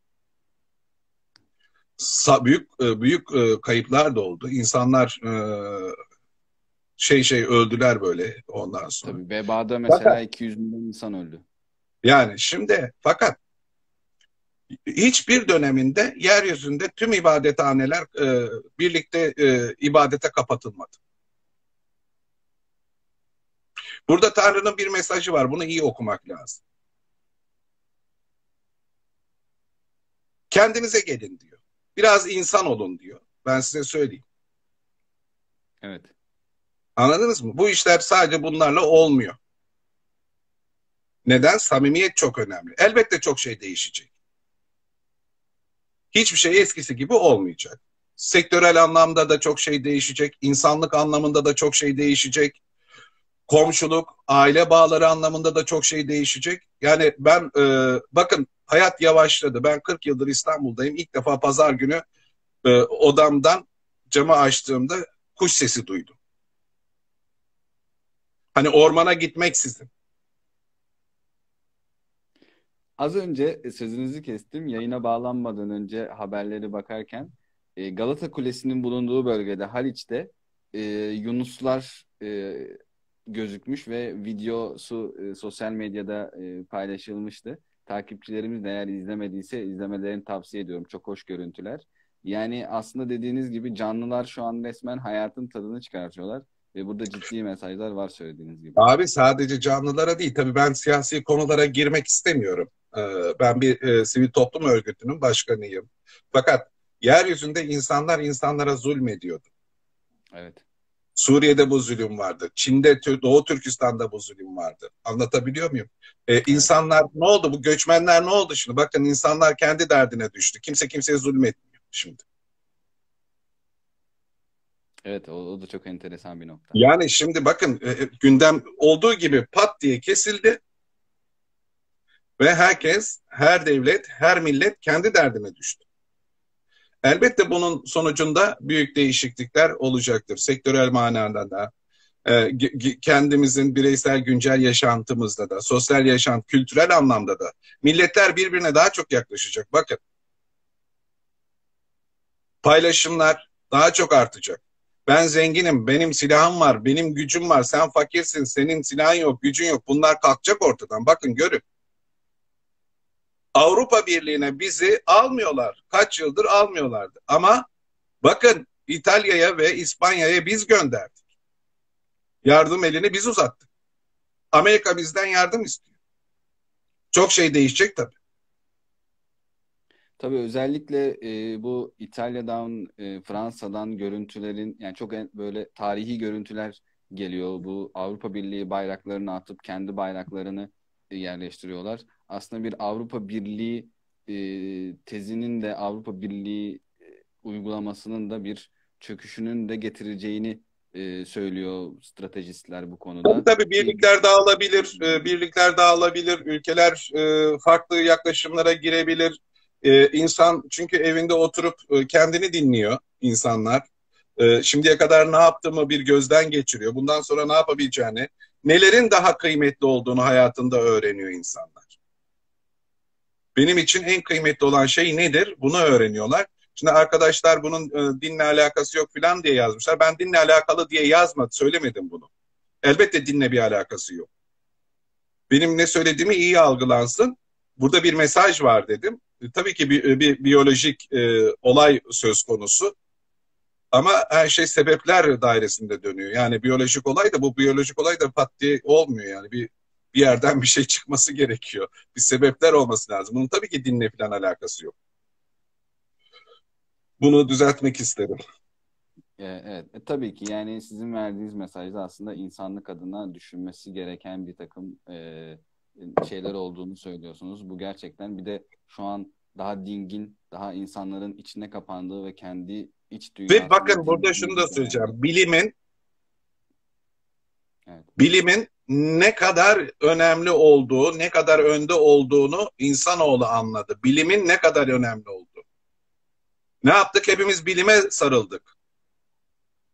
[SPEAKER 2] Sa büyük e, büyük e, kayıplar da oldu. İnsanlar e, şey şey öldüler böyle ondan sonra.
[SPEAKER 1] Tabii vebada mesela
[SPEAKER 2] Fakat
[SPEAKER 1] 200 milyon insan öldü.
[SPEAKER 2] yani şimdi fakat hiçbir döneminde yeryüzünde tüm ibadethaneler e, birlikte e, ibadete kapatılmadı. Burada Tanrı'nın bir mesajı var. Bunu iyi okumak lazım. Kendinize gelin diyor. Biraz insan olun diyor. Ben size söyleyeyim.
[SPEAKER 1] Evet.
[SPEAKER 2] Anladınız mı? Bu işler sadece bunlarla olmuyor. Neden? Samimiyet çok önemli. Elbette çok şey değişecek. Hiçbir şey eskisi gibi olmayacak. Sektörel anlamda da çok şey değişecek. İnsanlık anlamında da çok şey değişecek. Komşuluk, aile bağları anlamında da çok şey değişecek. Yani ben e, bakın hayat yavaşladı. Ben 40 yıldır İstanbul'dayım. İlk defa pazar günü e, odamdan camı açtığımda kuş sesi duydum. Hani ormana gitmeksizin.
[SPEAKER 1] Az önce sözünüzü kestim. Yayına bağlanmadan önce haberleri bakarken e, Galata Kulesi'nin bulunduğu bölgede Haliç'te e, Yunuslar e, gözükmüş ve videosu e, sosyal medyada e, paylaşılmıştı. Takipçilerimiz de eğer izlemediyse izlemelerini tavsiye ediyorum. Çok hoş görüntüler. Yani aslında dediğiniz gibi canlılar şu an resmen hayatın tadını çıkartıyorlar. Ve burada ciddi mesajlar var söylediğiniz gibi.
[SPEAKER 2] Abi sadece canlılara değil tabii ben siyasi konulara girmek istemiyorum. Ee, ben bir e, sivil toplum örgütünün başkanıyım. Fakat yeryüzünde insanlar insanlara zulmediyordu.
[SPEAKER 1] Evet.
[SPEAKER 2] Suriye'de bu zulüm vardı. Çin'de, Doğu Türkistan'da bu zulüm vardı. Anlatabiliyor muyum? Ee, insanlar ne oldu? Bu göçmenler ne oldu şimdi? Bakın insanlar kendi derdine düştü. Kimse kimseye zulmetmiyor şimdi.
[SPEAKER 1] Evet o, o da çok enteresan bir nokta.
[SPEAKER 2] Yani şimdi bakın e, e, gündem olduğu gibi pat diye kesildi ve herkes, her devlet, her millet kendi derdine düştü. Elbette bunun sonucunda büyük değişiklikler olacaktır. Sektörel manada da, e, kendimizin bireysel güncel yaşantımızda da, sosyal yaşantı, kültürel anlamda da milletler birbirine daha çok yaklaşacak. Bakın paylaşımlar daha çok artacak. Ben zenginim, benim silahım var, benim gücüm var, sen fakirsin, senin silahın yok, gücün yok. Bunlar kalkacak ortadan. Bakın görün. Avrupa Birliği'ne bizi almıyorlar. Kaç yıldır almıyorlardı. Ama bakın İtalya'ya ve İspanya'ya biz gönderdik. Yardım elini biz uzattık. Amerika bizden yardım istiyor. Çok şey değişecek tabii.
[SPEAKER 1] Tabii özellikle e, bu İtalya'dan, e, Fransa'dan görüntülerin yani çok en- böyle tarihi görüntüler geliyor. Bu Avrupa Birliği bayraklarını atıp kendi bayraklarını e, yerleştiriyorlar. Aslında bir Avrupa Birliği e, tezinin de Avrupa Birliği e, uygulamasının da bir çöküşünün de getireceğini e, söylüyor stratejistler bu konuda.
[SPEAKER 2] tabii
[SPEAKER 1] Ki
[SPEAKER 2] birlikler dağılabilir, e, birlikler dağılabilir, ülkeler e, farklı yaklaşımlara girebilir. E, insan çünkü evinde oturup e, kendini dinliyor insanlar. E, şimdiye kadar ne yaptığımı bir gözden geçiriyor. Bundan sonra ne yapabileceğini, nelerin daha kıymetli olduğunu hayatında öğreniyor insanlar. Benim için en kıymetli olan şey nedir? Bunu öğreniyorlar. Şimdi arkadaşlar bunun e, dinle alakası yok falan diye yazmışlar. Ben dinle alakalı diye yazmadım, söylemedim bunu. Elbette dinle bir alakası yok. Benim ne söylediğimi iyi algılansın. Burada bir mesaj var dedim. E, tabii ki bir, bir biyolojik e, olay söz konusu. Ama her şey sebepler dairesinde dönüyor. Yani biyolojik olay da bu biyolojik olay da pat diye olmuyor yani. Bir bir yerden bir şey çıkması gerekiyor. Bir sebepler olması lazım. Bunun tabii ki dinle falan alakası yok. Bunu düzeltmek isterim.
[SPEAKER 1] Evet, e, tabii ki yani sizin verdiğiniz mesajda aslında insanlık adına düşünmesi gereken bir takım e, şeyler olduğunu söylüyorsunuz. Bu gerçekten bir de şu an daha dingin, daha insanların içine kapandığı ve kendi iç
[SPEAKER 2] dünyasında... Ve bakın burada şunu da söyleyeceğim. Bilimin evet. bilimin ne kadar önemli olduğu, ne kadar önde olduğunu insanoğlu anladı. Bilimin ne kadar önemli olduğu. Ne yaptık? Hepimiz bilime sarıldık.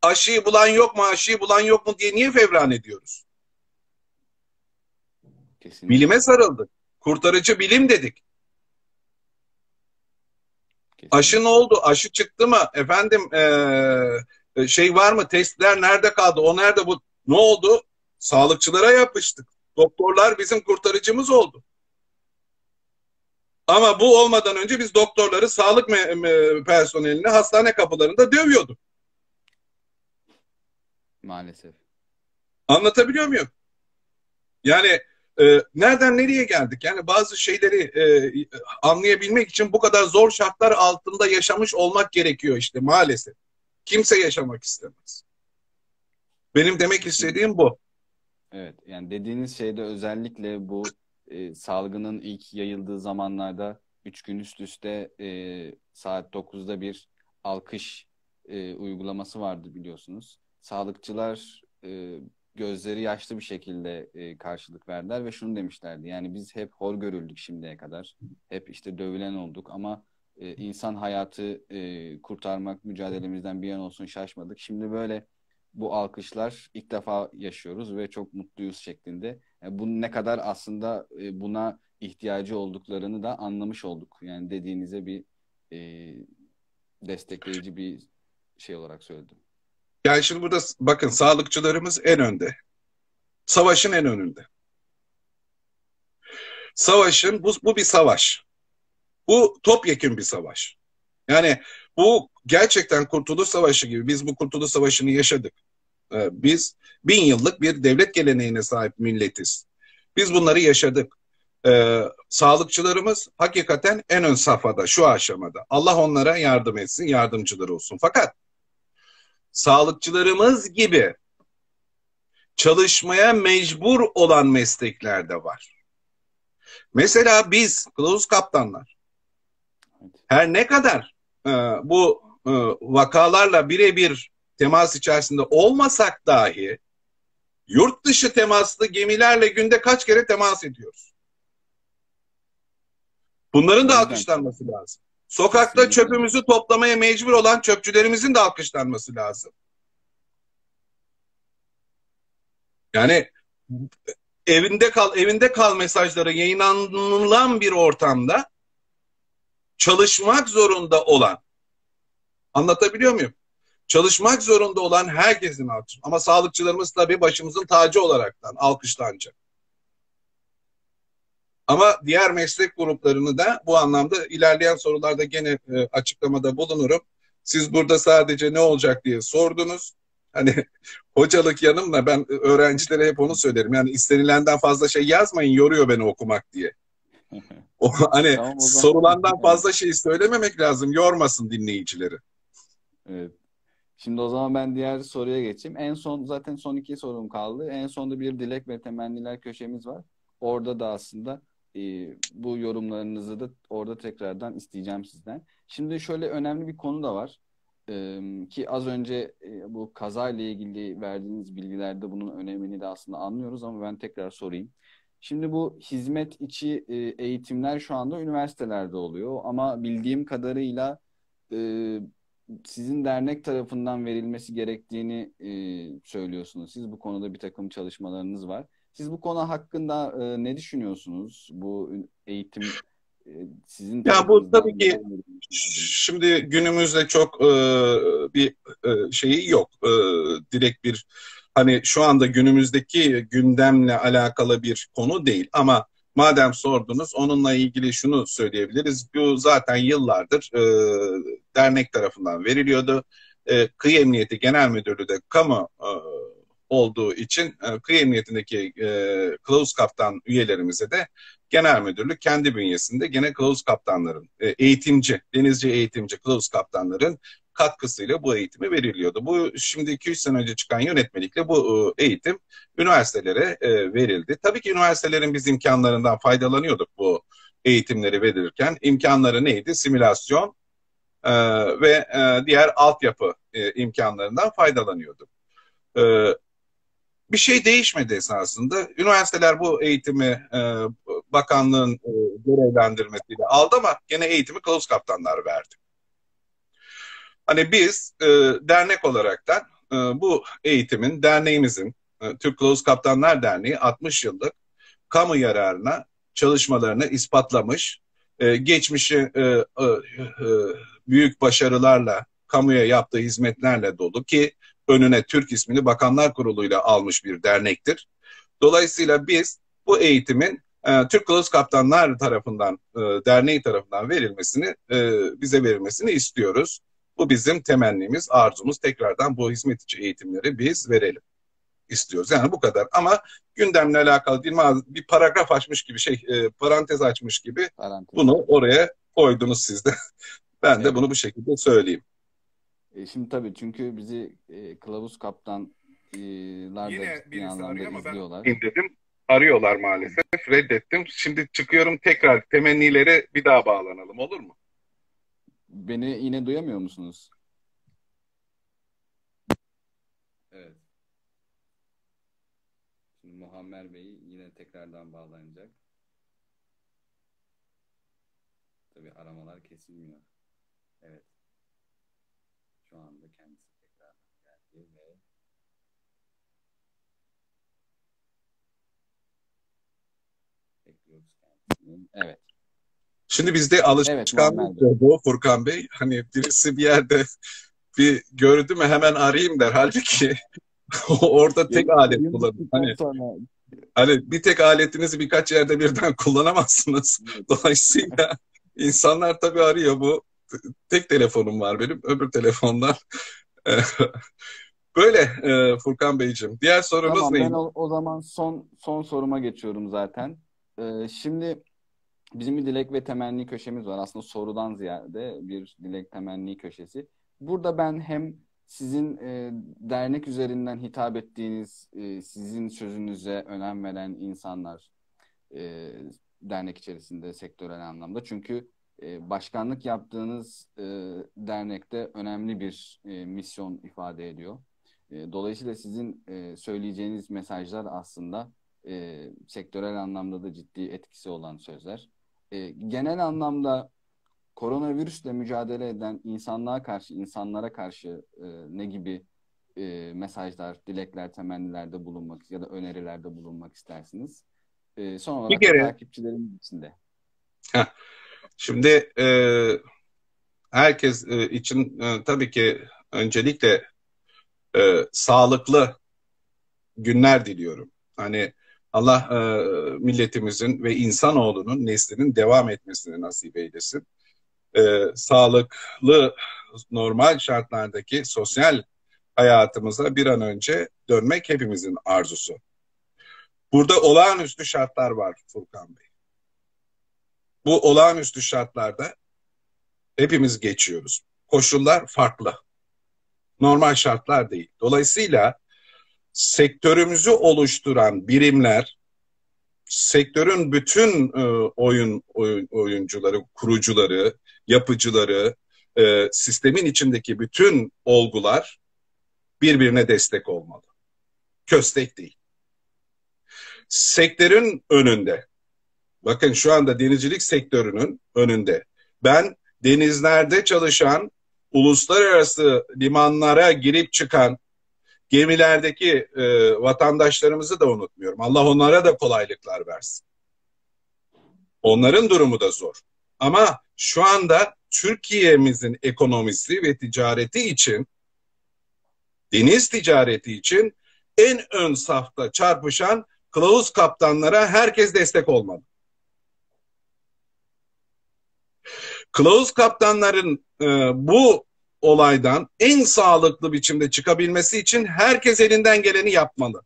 [SPEAKER 2] Aşıyı bulan yok mu, aşıyı bulan yok mu diye niye fevran ediyoruz? Kesinlikle. Bilime sarıldık. Kurtarıcı bilim dedik. Kesinlikle. Aşı ne oldu? Aşı çıktı mı? Efendim ee, şey var mı? Testler nerede kaldı? O nerede bu? Ne oldu? Sağlıkçılara yapıştık. Doktorlar bizim kurtarıcımız oldu. Ama bu olmadan önce biz doktorları, sağlık personelini hastane kapılarında dövüyorduk.
[SPEAKER 1] Maalesef.
[SPEAKER 2] Anlatabiliyor muyum? Yani e, nereden nereye geldik? Yani bazı şeyleri e, anlayabilmek için bu kadar zor şartlar altında yaşamış olmak gerekiyor işte maalesef. Kimse yaşamak istemez. Benim demek istediğim bu.
[SPEAKER 1] Evet yani dediğiniz şeyde özellikle bu e, salgının ilk yayıldığı zamanlarda 3 gün üst üste e, saat 9'da bir alkış e, uygulaması vardı biliyorsunuz. Sağlıkçılar e, gözleri yaşlı bir şekilde e, karşılık verdiler ve şunu demişlerdi. Yani biz hep hor görüldük şimdiye kadar. Hep işte dövülen olduk ama e, insan hayatı e, kurtarmak mücadelemizden bir yan olsun şaşmadık. Şimdi böyle bu alkışlar ilk defa yaşıyoruz ve çok mutluyuz şeklinde. Yani bunun ne kadar aslında e, buna ihtiyacı olduklarını da anlamış olduk. Yani dediğinize bir e, destekleyici bir şey olarak söyledim.
[SPEAKER 2] Yani şimdi burada bakın sağlıkçılarımız en önde. Savaşın en önünde. Savaşın bu, bu bir savaş. Bu topyekun bir savaş. Yani bu gerçekten Kurtuluş Savaşı gibi biz bu Kurtuluş Savaşı'nı yaşadık. Ee, biz bin yıllık bir devlet geleneğine sahip milletiz. Biz bunları yaşadık. Ee, sağlıkçılarımız hakikaten en ön safhada şu aşamada. Allah onlara yardım etsin, yardımcıları olsun. Fakat sağlıkçılarımız gibi çalışmaya mecbur olan meslekler de var. Mesela biz kılavuz kaptanlar her ne kadar e, bu e, vakalarla birebir temas içerisinde olmasak dahi yurt dışı temaslı gemilerle günde kaç kere temas ediyoruz? Bunların da alkışlanması lazım. Sokakta çöpümüzü toplamaya mecbur olan çöpçülerimizin de alkışlanması lazım. Yani evinde kal evinde kal mesajları yayınlanılan bir ortamda çalışmak zorunda olan anlatabiliyor muyum? Çalışmak zorunda olan herkesin alkış. Ama sağlıkçılarımız tabii başımızın tacı olaraktan alkışlanacak. Ama diğer meslek gruplarını da bu anlamda ilerleyen sorularda gene e, açıklamada bulunurum. Siz burada sadece ne olacak diye sordunuz. Hani hocalık yanımla ben öğrencilere hep onu söylerim. Yani istenilenden fazla şey yazmayın yoruyor beni okumak diye. O, hani tamam, sorulandan fazla şey söylememek lazım yormasın dinleyicileri.
[SPEAKER 1] Evet. Şimdi o zaman ben diğer soruya geçeyim. En son zaten son iki sorum kaldı. En sonda bir dilek ve temenniler köşemiz var. Orada da aslında e, bu yorumlarınızı da orada tekrardan isteyeceğim sizden. Şimdi şöyle önemli bir konu da var. E, ki az önce e, bu kaza ile ilgili verdiğiniz bilgilerde bunun önemini de aslında anlıyoruz ama ben tekrar sorayım. Şimdi bu hizmet içi e, eğitimler şu anda üniversitelerde oluyor ama bildiğim kadarıyla e, sizin dernek tarafından verilmesi gerektiğini e, söylüyorsunuz. Siz bu konuda bir takım çalışmalarınız var. Siz bu konu hakkında e, ne düşünüyorsunuz? Bu eğitim e, sizin
[SPEAKER 2] Ya bu tabii ki şimdi günümüzde çok e, bir e, şeyi yok. E, direkt bir hani şu anda günümüzdeki gündemle alakalı bir konu değil ama madem sordunuz onunla ilgili şunu söyleyebiliriz. Bu zaten yıllardır e, dernek tarafından veriliyordu. e, Kıyı Emniyeti Genel Müdürlüğü de kamu e, olduğu için e, Kıyı Emniyeti'ndeki e, kılavuz kaptan üyelerimize de genel müdürlük kendi bünyesinde gene kılavuz kaptanların, e, eğitimci, denizci eğitimci kılavuz kaptanların katkısıyla bu eğitimi veriliyordu. Bu şimdi 200 sene önce çıkan yönetmelikle bu e, eğitim üniversitelere e, verildi. Tabii ki üniversitelerin biz imkanlarından faydalanıyorduk bu eğitimleri verirken. İmkanları neydi? Simülasyon e, ve e, diğer altyapı imkanlarından faydalanıyorduk. Bir şey değişmedi esasında. Üniversiteler bu eğitimi bakanlığın görevlendirmesiyle aldı ama gene eğitimi kılavuz kaptanlar verdi. Hani biz e, dernek olaraktan e, bu eğitimin derneğimizin e, Türk Kılavuz Kaptanlar Derneği 60 yıllık kamu yararına çalışmalarını ispatlamış, e, geçmişi e, e, e, büyük başarılarla, kamuya yaptığı hizmetlerle dolu ki önüne Türk ismini Bakanlar Kurulu'yla almış bir dernektir. Dolayısıyla biz bu eğitimin e, Türk Kılavuz Kaptanlar tarafından, e, derneği tarafından verilmesini, e, bize verilmesini istiyoruz. Bu bizim temennimiz, arzumuz. Tekrardan bu hizmet içi eğitimleri biz verelim istiyoruz. Yani bu kadar. Ama gündemle alakalı değil mi? Bir paragraf açmış gibi şey, e, parantez açmış gibi parantez. bunu oraya koydunuz siz de. ben evet. de bunu bu şekilde söyleyeyim.
[SPEAKER 1] E, şimdi tabii çünkü bizi e, kılavuz kaptanlar
[SPEAKER 2] Yine da ciddi anlamda izliyorlar. Ben dedim. Arıyorlar maalesef. Reddettim. Şimdi çıkıyorum tekrar temennilere bir daha bağlanalım olur mu?
[SPEAKER 1] Beni yine duyamıyor musunuz? Evet. Şimdi Muhammer Bey yine tekrardan bağlanacak. Tabii aramalar kesilmiyor. Evet. Şu anda kendisi tekrar geldi ve bekliyoruz kendisini. Evet.
[SPEAKER 2] Şimdi bizde alışkanlık evet, bu Furkan Bey. Hani birisi bir yerde bir gördü mü hemen arayayım der. Halbuki orada tek alet kullanın. Hani, hani bir tek aletinizi birkaç yerde birden kullanamazsınız. Dolayısıyla insanlar tabii arıyor bu. Tek telefonum var benim. Öbür telefondan Böyle e, Furkan Beyciğim. Diğer sorumuz tamam, neydi? Ben
[SPEAKER 1] o, o zaman son son soruma geçiyorum zaten. Ee, şimdi Bizim bir dilek ve temenni köşemiz var. Aslında sorudan ziyade bir dilek temenni köşesi. Burada ben hem sizin e, dernek üzerinden hitap ettiğiniz, e, sizin sözünüze önem veren insanlar e, dernek içerisinde sektörel anlamda. Çünkü e, başkanlık yaptığınız e, dernekte önemli bir e, misyon ifade ediyor. E, dolayısıyla sizin e, söyleyeceğiniz mesajlar aslında e, sektörel anlamda da ciddi etkisi olan sözler e, genel anlamda koronavirüsle mücadele eden insanlığa karşı, insanlara karşı e, ne gibi e, mesajlar, dilekler, temennilerde bulunmak ya da önerilerde bulunmak istersiniz? E, son olarak kere, takipçilerin içinde.
[SPEAKER 2] şimdi e, herkes e, için e, tabii ki öncelikle e, sağlıklı günler diliyorum. Hani Allah e, milletimizin ve insanoğlunun neslinin devam etmesini nasip eylesin. E, sağlıklı, normal şartlardaki sosyal hayatımıza bir an önce dönmek hepimizin arzusu. Burada olağanüstü şartlar var Furkan Bey. Bu olağanüstü şartlarda hepimiz geçiyoruz. Koşullar farklı. Normal şartlar değil. Dolayısıyla sektörümüzü oluşturan birimler, sektörün bütün e, oyun, oyun oyuncuları, kurucuları, yapıcıları, e, sistemin içindeki bütün olgular birbirine destek olmalı. Köstek değil. Sektörün önünde, bakın şu anda denizcilik sektörünün önünde. Ben denizlerde çalışan, uluslararası limanlara girip çıkan gemilerdeki e, vatandaşlarımızı da unutmuyorum. Allah onlara da kolaylıklar versin. Onların durumu da zor. Ama şu anda Türkiye'mizin ekonomisi ve ticareti için deniz ticareti için en ön safta çarpışan kılavuz kaptanlara herkes destek olmalı. Kılavuz kaptanların e, bu olaydan en sağlıklı biçimde çıkabilmesi için herkes elinden geleni yapmalı.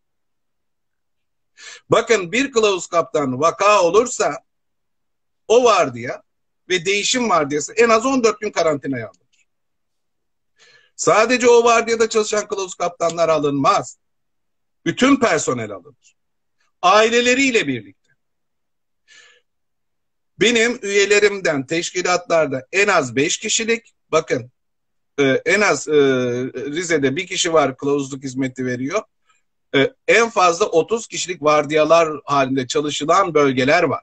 [SPEAKER 2] Bakın bir kılavuz kaptan vaka olursa o var diye ve değişim var diyesi en az 14 gün karantinaya alınır. Sadece o vardiyada çalışan kılavuz kaptanlar alınmaz. Bütün personel alınır. Aileleriyle birlikte. Benim üyelerimden teşkilatlarda en az 5 kişilik bakın e, en az e, Rize'de bir kişi var kılavuzluk hizmeti veriyor. E, en fazla 30 kişilik vardiyalar halinde çalışılan bölgeler var.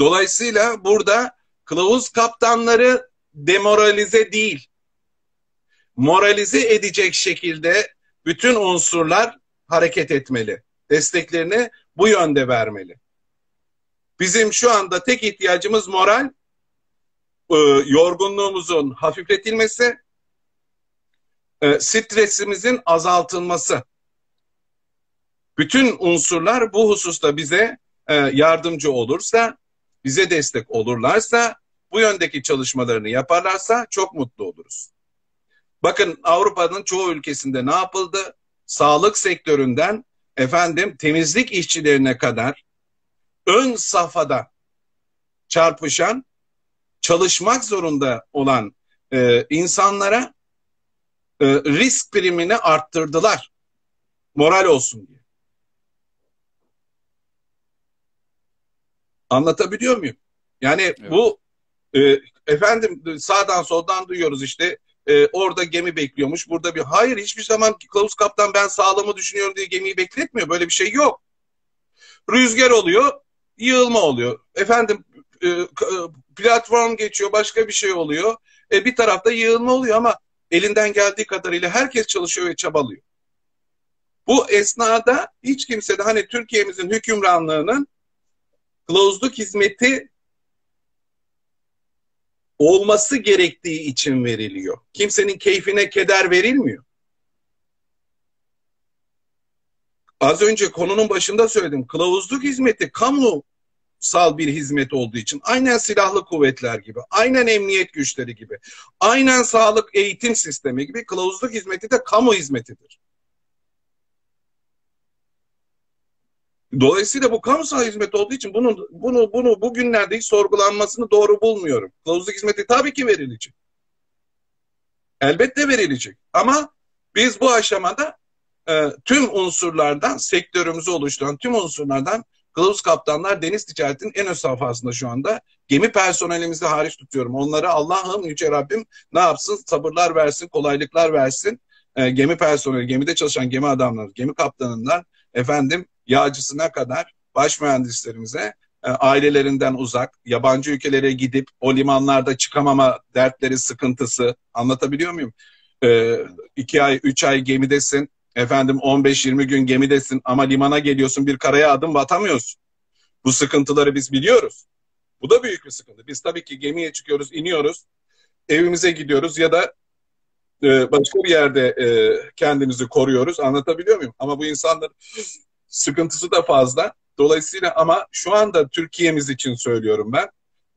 [SPEAKER 2] Dolayısıyla burada kılavuz kaptanları demoralize değil. Moralize edecek şekilde bütün unsurlar hareket etmeli. Desteklerini bu yönde vermeli. Bizim şu anda tek ihtiyacımız moral, e, yorgunluğumuzun hafifletilmesi, e, stresimizin azaltılması. Bütün unsurlar bu hususta bize e, yardımcı olursa, bize destek olurlarsa, bu yöndeki çalışmalarını yaparlarsa çok mutlu oluruz. Bakın Avrupa'nın çoğu ülkesinde ne yapıldı? Sağlık sektöründen efendim temizlik işçilerine kadar ön safhada çarpışan, çalışmak zorunda olan e, insanlara e, risk primini arttırdılar. Moral olsun diye. Anlatabiliyor muyum? Yani evet. bu e, efendim sağdan soldan duyuyoruz işte e, orada gemi bekliyormuş. Burada bir hayır hiçbir zaman kılavuz kaptan ben sağlığımı düşünüyorum diye gemiyi bekletmiyor. Böyle bir şey yok. Rüzgar oluyor, yığılma oluyor. Efendim e, e, platform geçiyor, başka bir şey oluyor. E, bir tarafta yığılma oluyor ama elinden geldiği kadarıyla herkes çalışıyor ve çabalıyor. Bu esnada hiç kimse de hani Türkiye'mizin hükümranlığının kılavuzluk hizmeti olması gerektiği için veriliyor. Kimsenin keyfine keder verilmiyor. Az önce konunun başında söyledim. Kılavuzluk hizmeti kamusal bir hizmet olduğu için aynen silahlı kuvvetler gibi, aynen emniyet güçleri gibi, aynen sağlık eğitim sistemi gibi kılavuzluk hizmeti de kamu hizmetidir. Dolayısıyla bu kamusal hizmet olduğu için bunun bunu bunu bugünlerde hiç sorgulanmasını doğru bulmuyorum. Kılavuzluk hizmeti tabii ki verilecek. Elbette verilecek. Ama biz bu aşamada e, tüm unsurlardan, sektörümüzü oluşturan tüm unsurlardan kılavuz kaptanlar deniz ticaretinin en ön safhasında şu anda. Gemi personelimizi hariç tutuyorum. Onlara Allah'ım Yüce Rabbim ne yapsın? Sabırlar versin, kolaylıklar versin. E, gemi personeli, gemide çalışan gemi adamları, gemi kaptanından efendim yağcısına kadar baş mühendislerimize e, ailelerinden uzak, yabancı ülkelere gidip o limanlarda çıkamama dertleri, sıkıntısı anlatabiliyor muyum? E, iki ay, üç ay gemidesin, efendim 15-20 gün gemidesin ama limana geliyorsun bir karaya adım atamıyorsun. Bu sıkıntıları biz biliyoruz. Bu da büyük bir sıkıntı. Biz tabii ki gemiye çıkıyoruz, iniyoruz, evimize gidiyoruz ya da e, başka bir yerde e, kendimizi koruyoruz. Anlatabiliyor muyum? Ama bu insanlar sıkıntısı da fazla. Dolayısıyla ama şu anda Türkiye'miz için söylüyorum ben.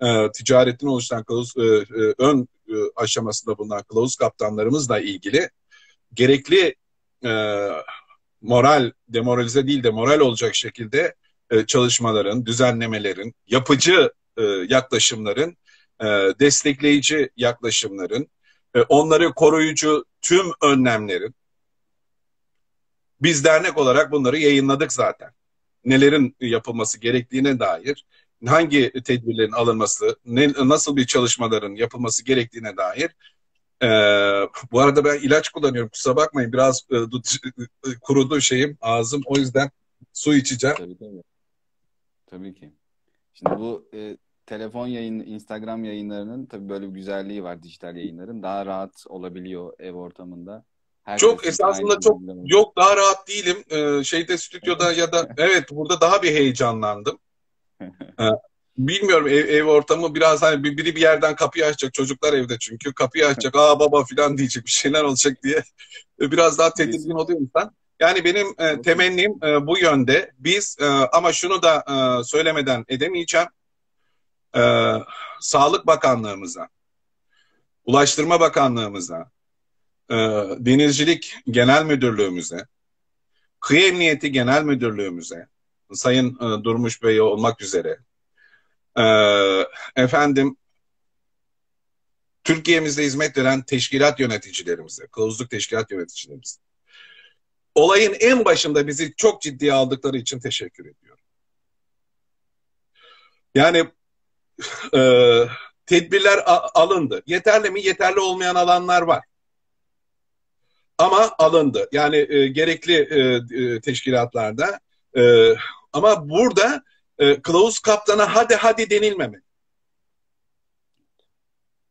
[SPEAKER 2] E, ticaretin oluşan kılavuz, e, e, ön e, aşamasında bulunan kılavuz kaptanlarımızla ilgili gerekli e, moral, demoralize değil de moral olacak şekilde e, çalışmaların, düzenlemelerin, yapıcı e, yaklaşımların, e, destekleyici yaklaşımların, e, onları koruyucu tüm önlemlerin, biz dernek olarak bunları yayınladık zaten. Nelerin yapılması gerektiğine dair, hangi tedbirlerin alınması, ne, nasıl bir çalışmaların yapılması gerektiğine dair. Ee, bu arada ben ilaç kullanıyorum. Kusura bakmayın biraz e, kurudu şeyim, ağzım. O yüzden su içeceğim.
[SPEAKER 1] Tabii tabii. Tabii ki. Şimdi bu e, telefon yayın, Instagram yayınlarının tabii böyle bir güzelliği var dijital yayınların. Daha rahat olabiliyor ev ortamında.
[SPEAKER 2] Herkes çok esasında çok yok daha rahat değilim. Ee, şeyde stüdyoda ya da evet burada daha bir heyecanlandım. ee, bilmiyorum ev, ev ortamı biraz hani biri bir yerden kapıyı açacak çocuklar evde çünkü kapıyı açacak aa baba filan diyecek bir şeyler olacak diye biraz daha tedirgin oluyor insan. Yani benim e, temennim e, bu yönde. Biz e, ama şunu da e, söylemeden edemeyeceğim. e, Sağlık Bakanlığımıza, Ulaştırma Bakanlığımıza, e, Denizcilik Genel Müdürlüğümüze, Kıyı Emniyeti Genel Müdürlüğümüze, Sayın e, Durmuş Bey olmak üzere, efendim Türkiye'mizde hizmet veren teşkilat yöneticilerimize, kılavuzluk teşkilat yöneticilerimize, olayın en başında bizi çok ciddiye aldıkları için teşekkür ediyorum. Yani e, tedbirler alındı. Yeterli mi? Yeterli olmayan alanlar var. Ama alındı. Yani e, gerekli e, e, teşkilatlarda. E, ama burada e, kılavuz kaptana hadi hadi denilmemeli.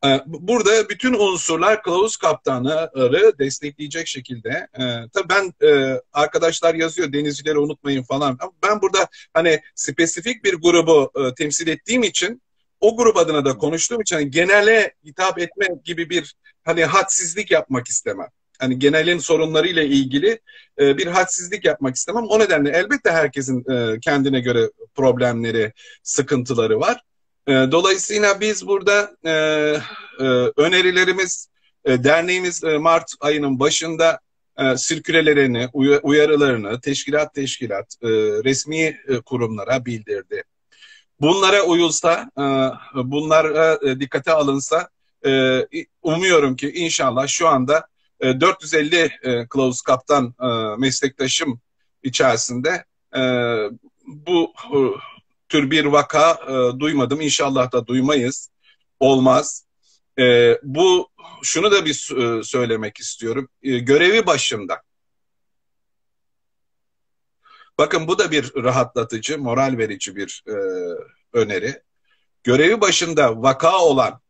[SPEAKER 2] E, burada bütün unsurlar kılavuz kaptanları destekleyecek şekilde. E, tabii ben e, arkadaşlar yazıyor denizcileri unutmayın falan. Ben burada hani spesifik bir grubu e, temsil ettiğim için o grup adına da konuştuğum için hani genele hitap etme gibi bir hani hadsizlik yapmak istemem. Hani genelin sorunlarıyla ilgili e, bir hadsizlik yapmak istemem. O nedenle elbette herkesin e, kendine göre problemleri, sıkıntıları var. E, dolayısıyla biz burada e, e, önerilerimiz, e, derneğimiz e, Mart ayının başında e, sirkülelerini, uyarılarını teşkilat teşkilat, e, resmi e, kurumlara bildirdi. Bunlara uyulsa, e, bunlara e, dikkate alınsa e, umuyorum ki inşallah şu anda 450 kılavuz kaptan meslektaşım içerisinde bu tür bir vaka duymadım. İnşallah da duymayız. Olmaz. Bu şunu da bir söylemek istiyorum. Görevi başında. Bakın bu da bir rahatlatıcı, moral verici bir e, öneri. Görevi başında vaka olan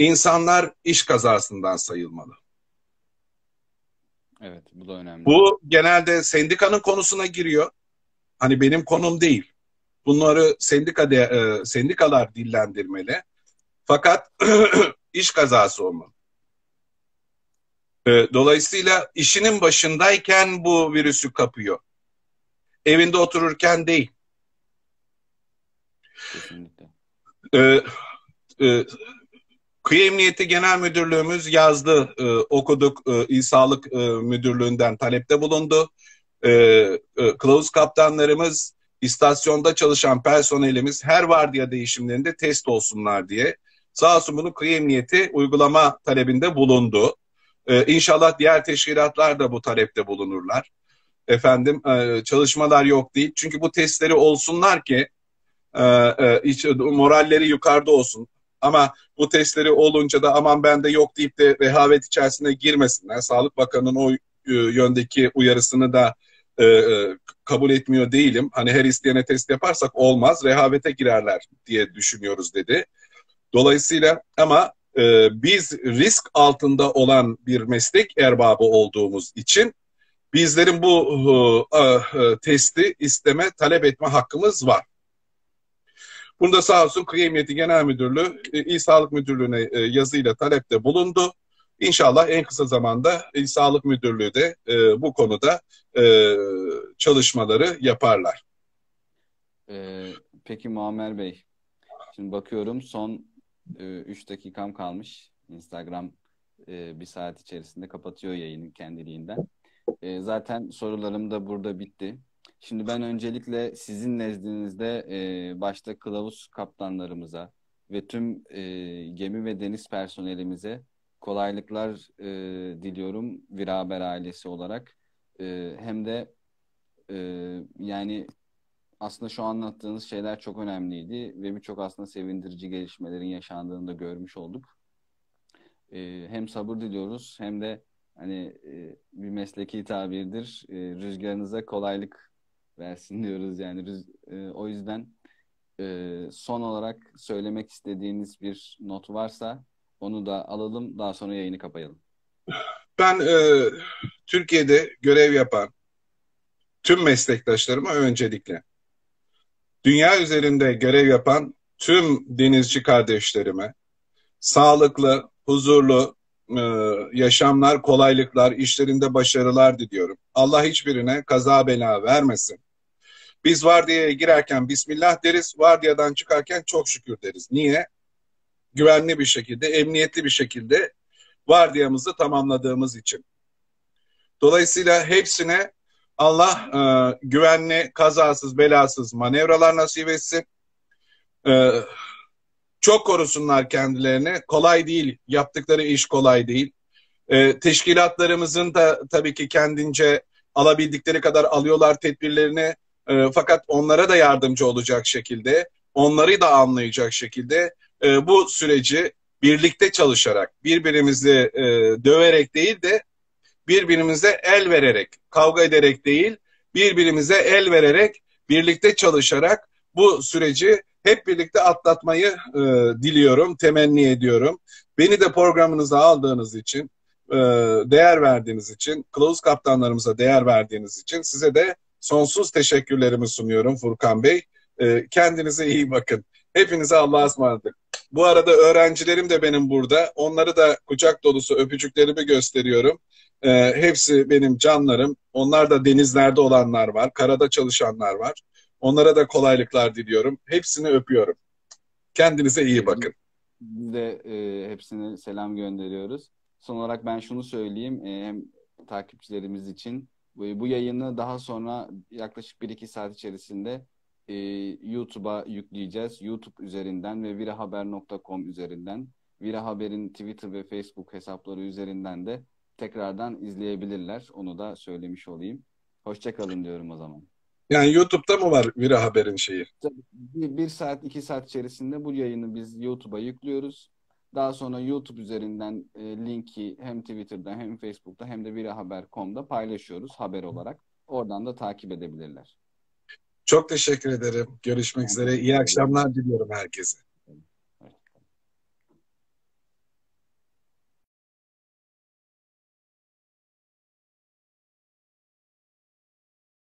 [SPEAKER 2] insanlar iş kazasından sayılmalı.
[SPEAKER 1] Evet, bu da önemli.
[SPEAKER 2] Bu genelde sendikanın konusuna giriyor. Hani benim konum değil. Bunları sendika de, e, sendikalar dillendirmeli. Fakat iş kazası olmalı. E, dolayısıyla işinin başındayken bu virüsü kapıyor. Evinde otururken değil. Kesinlikle. E, e, Kıyı Emniyeti Genel Müdürlüğümüz yazdı, e, okuduk. E, İl Sağlık e, Müdürlüğü'nden talepte bulundu. E, e, kılavuz kaptanlarımız, istasyonda çalışan personelimiz her vardiya değişimlerinde test olsunlar diye. Sağ olsun bunu Kıyı Emniyeti uygulama talebinde bulundu. Ee, inşallah diğer teşkilatlar da bu talepte bulunurlar. Efendim e, çalışmalar yok değil. Çünkü bu testleri olsunlar ki e, e, moralleri yukarıda olsun. Ama bu testleri olunca da aman bende yok deyip de rehavet içerisine girmesinler. Sağlık Bakanı'nın o e, yöndeki uyarısını da e, e, kabul etmiyor değilim. Hani her isteyene test yaparsak olmaz, rehavete girerler diye düşünüyoruz dedi. Dolayısıyla ama e, biz risk altında olan bir meslek erbabı olduğumuz için bizlerin bu e, e, testi isteme, talep etme hakkımız var. Bunda sağ olsun Kıyı Emniyeti Genel Müdürlüğü e, İl Sağlık Müdürlüğü'ne e, yazıyla talepte bulundu. İnşallah en kısa zamanda İl Sağlık Müdürlüğü de e, bu konuda e, çalışmaları yaparlar.
[SPEAKER 1] Ee, peki Muammer Bey, şimdi bakıyorum son 3 dakikam kalmış. Instagram e, bir saat içerisinde kapatıyor yayını kendiliğinden. E, zaten sorularım da burada bitti. Şimdi ben öncelikle sizin nezdinizde e, başta kılavuz kaptanlarımıza ve tüm e, gemi ve deniz personelimize kolaylıklar e, diliyorum Viraber ailesi olarak. E, hem de e, yani aslında şu anlattığınız şeyler çok önemliydi ve birçok aslında sevindirici gelişmelerin yaşandığını da görmüş olduk. Ee, hem sabır diliyoruz hem de hani e, bir mesleki tabirdir. E, rüzgarınıza kolaylık versin diyoruz yani. Rüz, e, o yüzden e, son olarak söylemek istediğiniz bir not varsa onu da alalım. Daha sonra yayını kapayalım.
[SPEAKER 2] Ben e, Türkiye'de görev yapan tüm meslektaşlarıma öncelikle dünya üzerinde görev yapan tüm denizci kardeşlerime sağlıklı, huzurlu e, yaşamlar, kolaylıklar, işlerinde başarılar diliyorum. Allah hiçbirine kaza bela vermesin. Biz vardiyaya girerken Bismillah deriz, vardiyadan çıkarken çok şükür deriz. Niye? Güvenli bir şekilde, emniyetli bir şekilde vardiyamızı tamamladığımız için. Dolayısıyla hepsine Allah e, güvenli, kazasız, belasız manevralar nasip etsin. E, çok korusunlar kendilerini. Kolay değil, yaptıkları iş kolay değil. E, teşkilatlarımızın da tabii ki kendince alabildikleri kadar alıyorlar tedbirlerini. E, fakat onlara da yardımcı olacak şekilde, onları da anlayacak şekilde e, bu süreci birlikte çalışarak, birbirimizi e, döverek değil de birbirimize el vererek, kavga ederek değil, birbirimize el vererek, birlikte çalışarak bu süreci hep birlikte atlatmayı e, diliyorum, temenni ediyorum. Beni de programınıza aldığınız için, e, değer verdiğiniz için, kılavuz kaptanlarımıza değer verdiğiniz için size de sonsuz teşekkürlerimi sunuyorum Furkan Bey. E, kendinize iyi bakın. Hepinize Allah'a ısmarladık. Bu arada öğrencilerim de benim burada. Onları da kucak dolusu öpücüklerimi gösteriyorum. E, hepsi benim canlarım. Onlar da denizlerde olanlar var, karada çalışanlar var. Onlara da kolaylıklar diliyorum. Hepsini öpüyorum. Kendinize iyi bakın.
[SPEAKER 1] Biz de e, hepsine selam gönderiyoruz. Son olarak ben şunu söyleyeyim. E, hem takipçilerimiz için bu yayını daha sonra yaklaşık 1-2 saat içerisinde e, YouTube'a yükleyeceğiz. YouTube üzerinden ve virahaber.com üzerinden. Vira Haber'in Twitter ve Facebook hesapları üzerinden de tekrardan izleyebilirler. Onu da söylemiş olayım. Hoşçakalın diyorum o zaman.
[SPEAKER 2] Yani YouTube'da mı var Vira Haber'in şeyi?
[SPEAKER 1] Bir, bir saat, iki saat içerisinde bu yayını biz YouTube'a yüklüyoruz. Daha sonra YouTube üzerinden e, linki hem Twitter'da hem Facebook'ta hem de virahaber.com'da paylaşıyoruz haber olarak. Oradan da takip edebilirler.
[SPEAKER 2] Çok teşekkür ederim. Görüşmek üzere. İyi akşamlar diliyorum herkese.